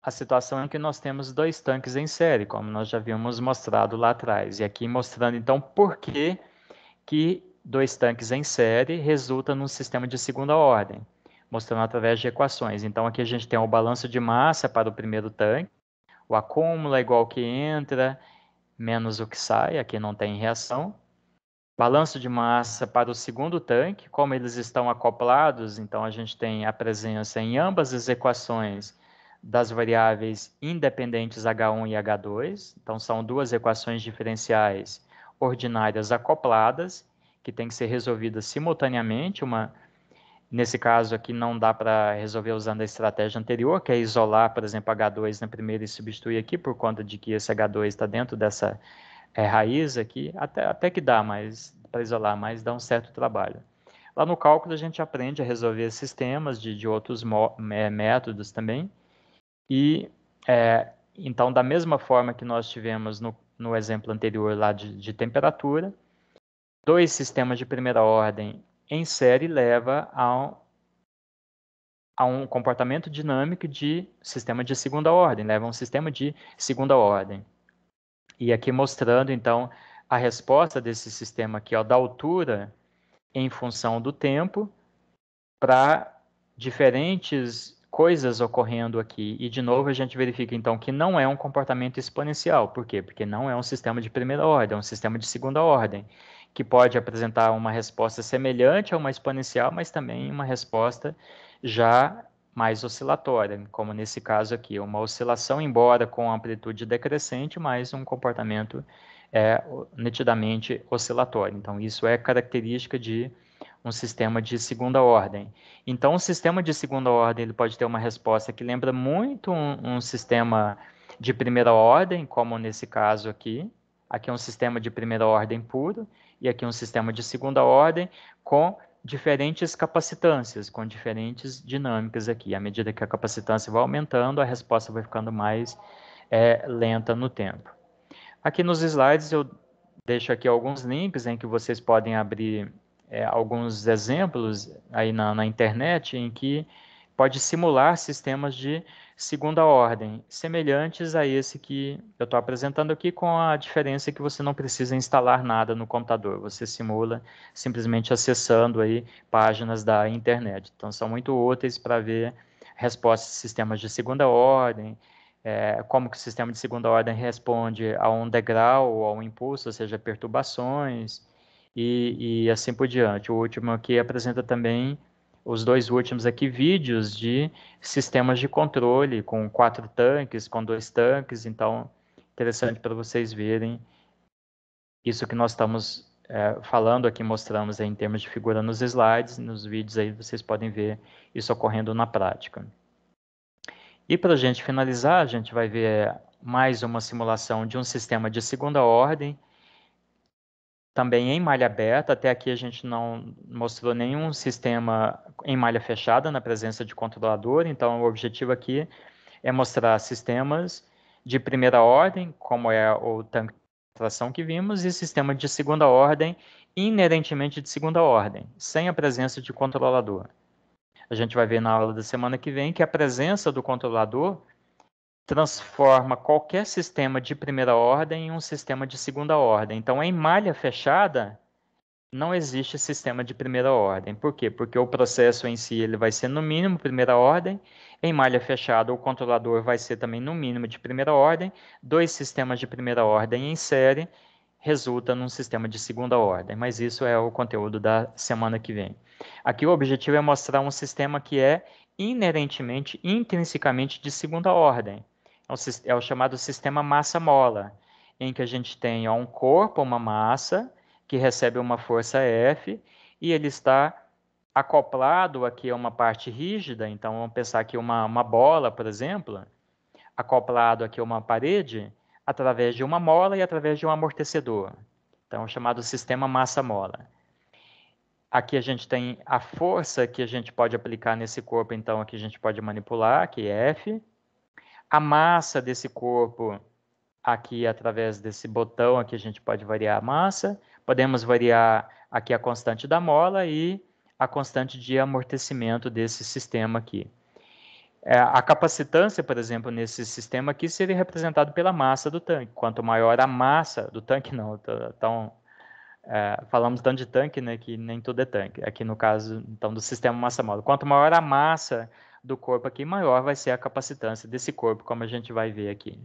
a situação em que nós temos dois tanques em série, como nós já havíamos mostrado lá atrás. E aqui mostrando então por que, que dois tanques em série resulta num sistema de segunda ordem, mostrando através de equações. Então aqui a gente tem o balanço de massa para o primeiro tanque, o acúmulo é igual ao que entra, menos o que sai, aqui não tem reação. Balanço de massa para o segundo tanque, como eles estão acoplados, então a gente tem a presença em ambas as equações das variáveis independentes H1 e H2. Então, são duas equações diferenciais ordinárias acopladas, que têm que ser resolvidas simultaneamente. Uma, nesse caso aqui, não dá para resolver usando a estratégia anterior, que é isolar, por exemplo, H2 na primeira e substituir aqui, por conta de que esse H2 está dentro dessa é, raiz aqui. Até, até que dá, mas para isolar, mas dá um certo trabalho. Lá no cálculo, a gente aprende a resolver sistemas de, de outros métodos também. E é, então, da mesma forma que nós tivemos no, no exemplo anterior lá de, de, temperatura, dois sistemas de primeira ordem em série leva a um, a um comportamento dinâmico de sistema de segunda ordem, leva a um sistema de segunda ordem. E aqui mostrando, então, a resposta desse sistema aqui, ó, da altura em função do tempo para diferentes coisas ocorrendo aqui. E, de novo, a gente verifica, então, que não é um comportamento exponencial. Por quê? Porque não é um sistema de primeira ordem, é um sistema de segunda ordem, que pode apresentar uma resposta semelhante a uma exponencial, mas também uma resposta já mais oscilatória, como nesse caso aqui, uma oscilação, embora com amplitude decrescente, mas um comportamento é, nitidamente oscilatório. Então, isso é característica de um sistema de segunda ordem. Então, um sistema de segunda ordem ele pode ter uma resposta que lembra muito um, um sistema de primeira ordem, como nesse caso aqui. Aqui é um sistema de primeira ordem puro, e aqui um sistema de segunda ordem com diferentes capacitâncias, com diferentes dinâmicas aqui. À medida que a capacitância vai aumentando, a resposta vai ficando mais é, lenta no tempo. Aqui nos slides eu deixo aqui alguns links em que vocês podem abrir é, alguns exemplos aí na, na internet em que pode simular sistemas de segunda ordem, semelhantes a esse que eu estou apresentando aqui, com a diferença que você não precisa instalar nada no computador, você simula simplesmente acessando aí páginas da internet. Então, são muito úteis para ver respostas de sistemas de segunda ordem, é, como que o sistema de segunda ordem responde a um degrau ou a um impulso, ou seja, perturbações, e, e assim por diante. O último aqui apresenta também os dois últimos aqui vídeos de sistemas de controle com quatro tanques, com dois tanques, então interessante para vocês verem isso que nós estamos é, falando aqui, mostramos em termos de figura nos slides, nos vídeos aí vocês podem ver isso ocorrendo na prática. E para a gente finalizar, a gente vai ver mais uma simulação de um sistema de segunda ordem, também em malha aberta. Até aqui a gente não mostrou nenhum sistema em malha fechada na presença de controlador, então o objetivo aqui é mostrar sistemas de primeira ordem, como é o tanque de tração que vimos, e sistema de segunda ordem, inerentemente de segunda ordem, sem a presença de controlador. A gente vai ver na aula da semana que vem que a presença do controlador transforma qualquer sistema de primeira ordem em um sistema de segunda ordem. Então, em malha fechada, não existe sistema de primeira ordem. Por quê? Porque o processo em si ele vai ser no mínimo primeira ordem. Em malha fechada, o controlador vai ser também no mínimo de primeira ordem. Dois sistemas de primeira ordem em série resulta num sistema de segunda ordem. Mas isso é o conteúdo da semana que vem. Aqui o objetivo é mostrar um sistema que é inerentemente, intrinsecamente de segunda ordem é o é chamado sistema massa-mola, em que a gente tem ó, um corpo, uma massa, que recebe uma força F, e ele está acoplado aqui a uma parte rígida, então vamos pensar aqui uma, uma bola, por exemplo, acoplado aqui a uma parede, através de uma mola e através de um amortecedor. Então, é chamado sistema massa-mola. Aqui a gente tem a força que a gente pode aplicar nesse corpo, então aqui a gente pode manipular, que é F. A massa desse corpo, aqui através desse botão aqui a gente pode variar a massa. Podemos variar aqui a constante da mola e a constante de amortecimento desse sistema aqui. É, a capacitância, por exemplo, nesse sistema aqui seria representado pela massa do tanque. Quanto maior a massa do tanque, não, então é, falamos tanto de tanque, né, que nem tudo é tanque. Aqui no caso, então, do sistema massa-mola. Quanto maior a massa do corpo aqui, maior vai ser a capacitância desse corpo, como a gente vai ver aqui.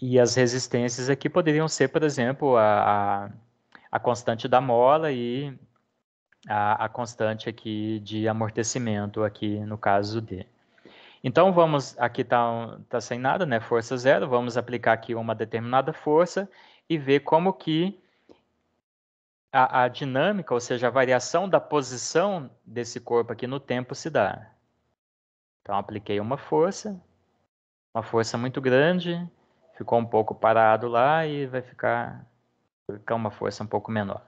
E as resistências aqui poderiam ser, por exemplo, a, a, constante da mola e a, a constante aqui de amortecimento aqui no caso D. Então vamos, aqui está tá sem nada, né? Força zero, vamos aplicar aqui uma determinada força e ver como que a, a, dinâmica, ou seja, a variação da posição desse corpo aqui no tempo se dá. Então apliquei uma força, uma força muito grande, ficou um pouco parado lá e vai ficar, ficar uma força um pouco menor.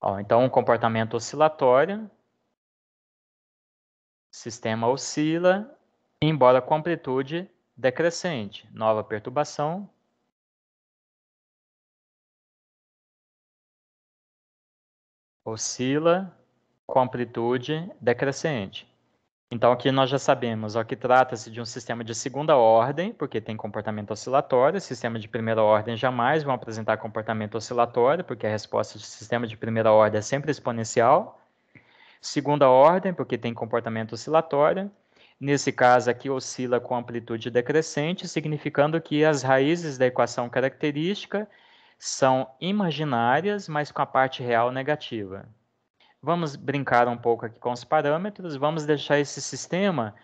Ó, então, um comportamento oscilatório. Sistema oscila, embora com amplitude decrescente. Nova perturbação. Oscila com amplitude decrescente. Então aqui nós já sabemos ó, que trata-se de um sistema de segunda ordem, porque tem comportamento oscilatório. Sistema de primeira ordem jamais vão apresentar comportamento oscilatório, porque a resposta do sistema de primeira ordem é sempre exponencial. Segunda ordem, porque tem comportamento oscilatório. Nesse caso aqui oscila com amplitude decrescente, significando que as raízes da equação característica são imaginárias, mas com a parte real negativa. Vamos brincar um pouco aqui com os parâmetros, vamos deixar esse sistema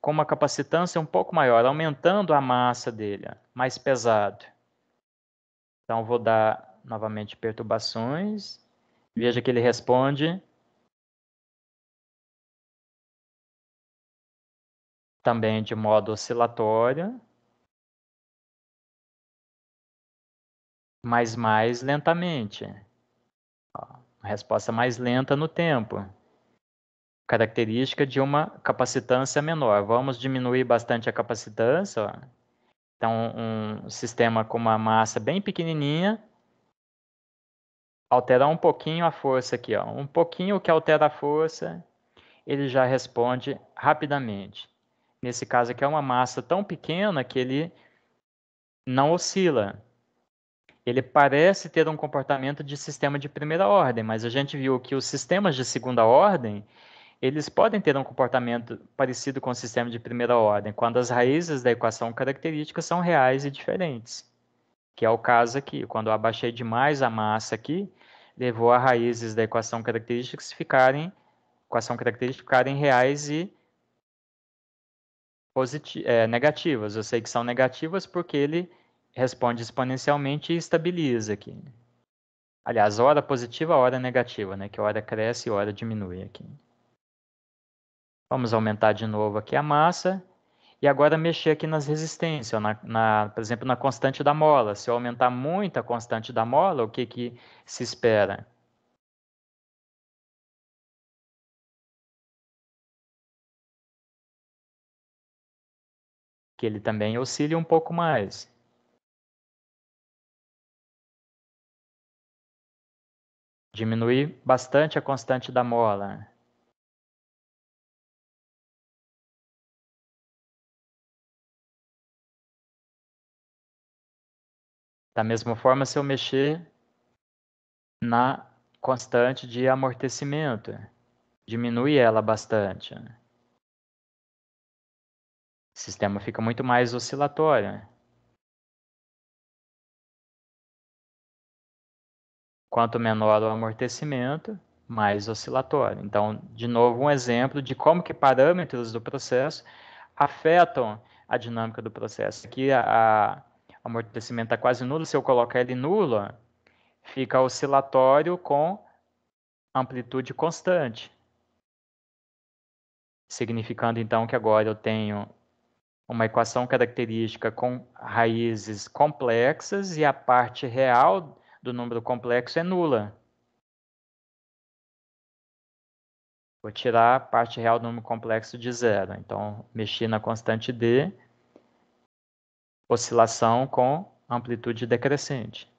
com uma capacitância um pouco maior, aumentando a massa dele, mais pesado. Então, vou dar novamente perturbações. Veja que ele responde também de modo oscilatório, mas mais lentamente. Uma resposta mais lenta no tempo. Característica de uma capacitância menor. Vamos diminuir bastante a capacitância. Ó. Então, um sistema com uma massa bem pequenininha, alterar um pouquinho a força aqui. Ó. Um pouquinho que altera a força, ele já responde rapidamente. Nesse caso aqui é uma massa tão pequena que ele não oscila ele parece ter um comportamento de sistema de primeira ordem, mas a gente viu que os sistemas de segunda ordem, eles podem ter um comportamento parecido com o sistema de primeira ordem, quando as raízes da equação característica são reais e diferentes. Que é o caso aqui, quando eu abaixei demais a massa aqui, levou a raízes da equação característica ficarem, equação característica ficarem reais e é, negativas. Eu sei que são negativas porque ele responde exponencialmente e estabiliza aqui. Aliás, hora positiva, hora negativa, né? Que hora cresce e hora diminui aqui. Vamos aumentar de novo aqui a massa. E agora mexer aqui nas resistências, na, na, por exemplo, na constante da mola. Se eu aumentar muito a constante da mola, o que, que se espera? Que ele também oscile um pouco mais. Diminuir bastante a constante da mola. Da mesma forma, se eu mexer na constante de amortecimento, diminui ela bastante. O sistema fica muito mais oscilatório. Quanto menor o amortecimento, mais oscilatório. Então, de novo, um exemplo de como que parâmetros do processo afetam a dinâmica do processo. Aqui o amortecimento está quase nulo. Se eu colocar ele nulo, fica oscilatório com amplitude constante. significando então que agora eu tenho uma equação característica com raízes complexas e a parte real do número complexo é nula. Vou tirar a parte real do número complexo de zero. Então, mexi na constante D, oscilação com amplitude decrescente.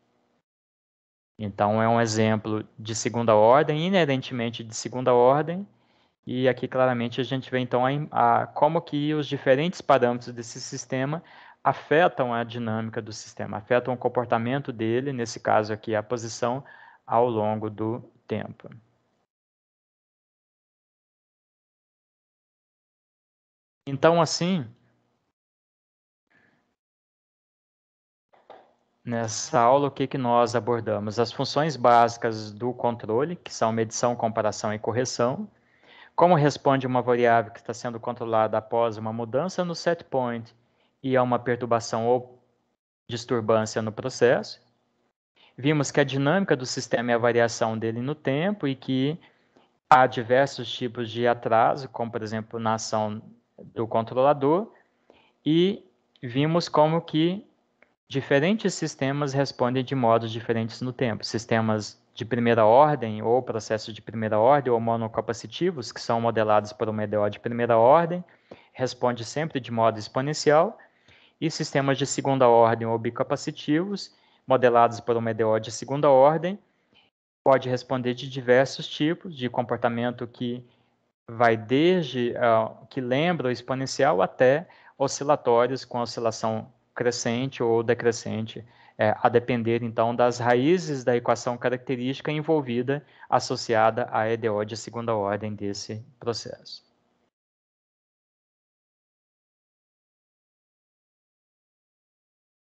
Então, é um exemplo de segunda ordem, inerentemente de segunda ordem, e aqui claramente a gente vê então a, a, como que os diferentes parâmetros desse sistema afetam a dinâmica do sistema, afetam o comportamento dele, nesse caso aqui a posição, ao longo do tempo. Então, assim, nessa aula, o que, que nós abordamos? As funções básicas do controle, que são medição, comparação e correção, como responde uma variável que está sendo controlada após uma mudança no set point e a uma perturbação ou disturbância no processo. Vimos que a dinâmica do sistema é a variação dele no tempo e que há diversos tipos de atraso, como por exemplo na ação do controlador, e vimos como que diferentes sistemas respondem de modos diferentes no tempo. Sistemas de primeira ordem ou processos de primeira ordem ou monocapacitivos, que são modelados por uma EDO de primeira ordem, responde sempre de modo exponencial, e sistemas de segunda ordem ou bicapacitivos, modelados por uma EDO de segunda ordem, pode responder de diversos tipos de comportamento que vai desde uh, que lembra o exponencial até oscilatórios com oscilação crescente ou decrescente, é, a depender então das raízes da equação característica envolvida associada à EDO de segunda ordem desse processo.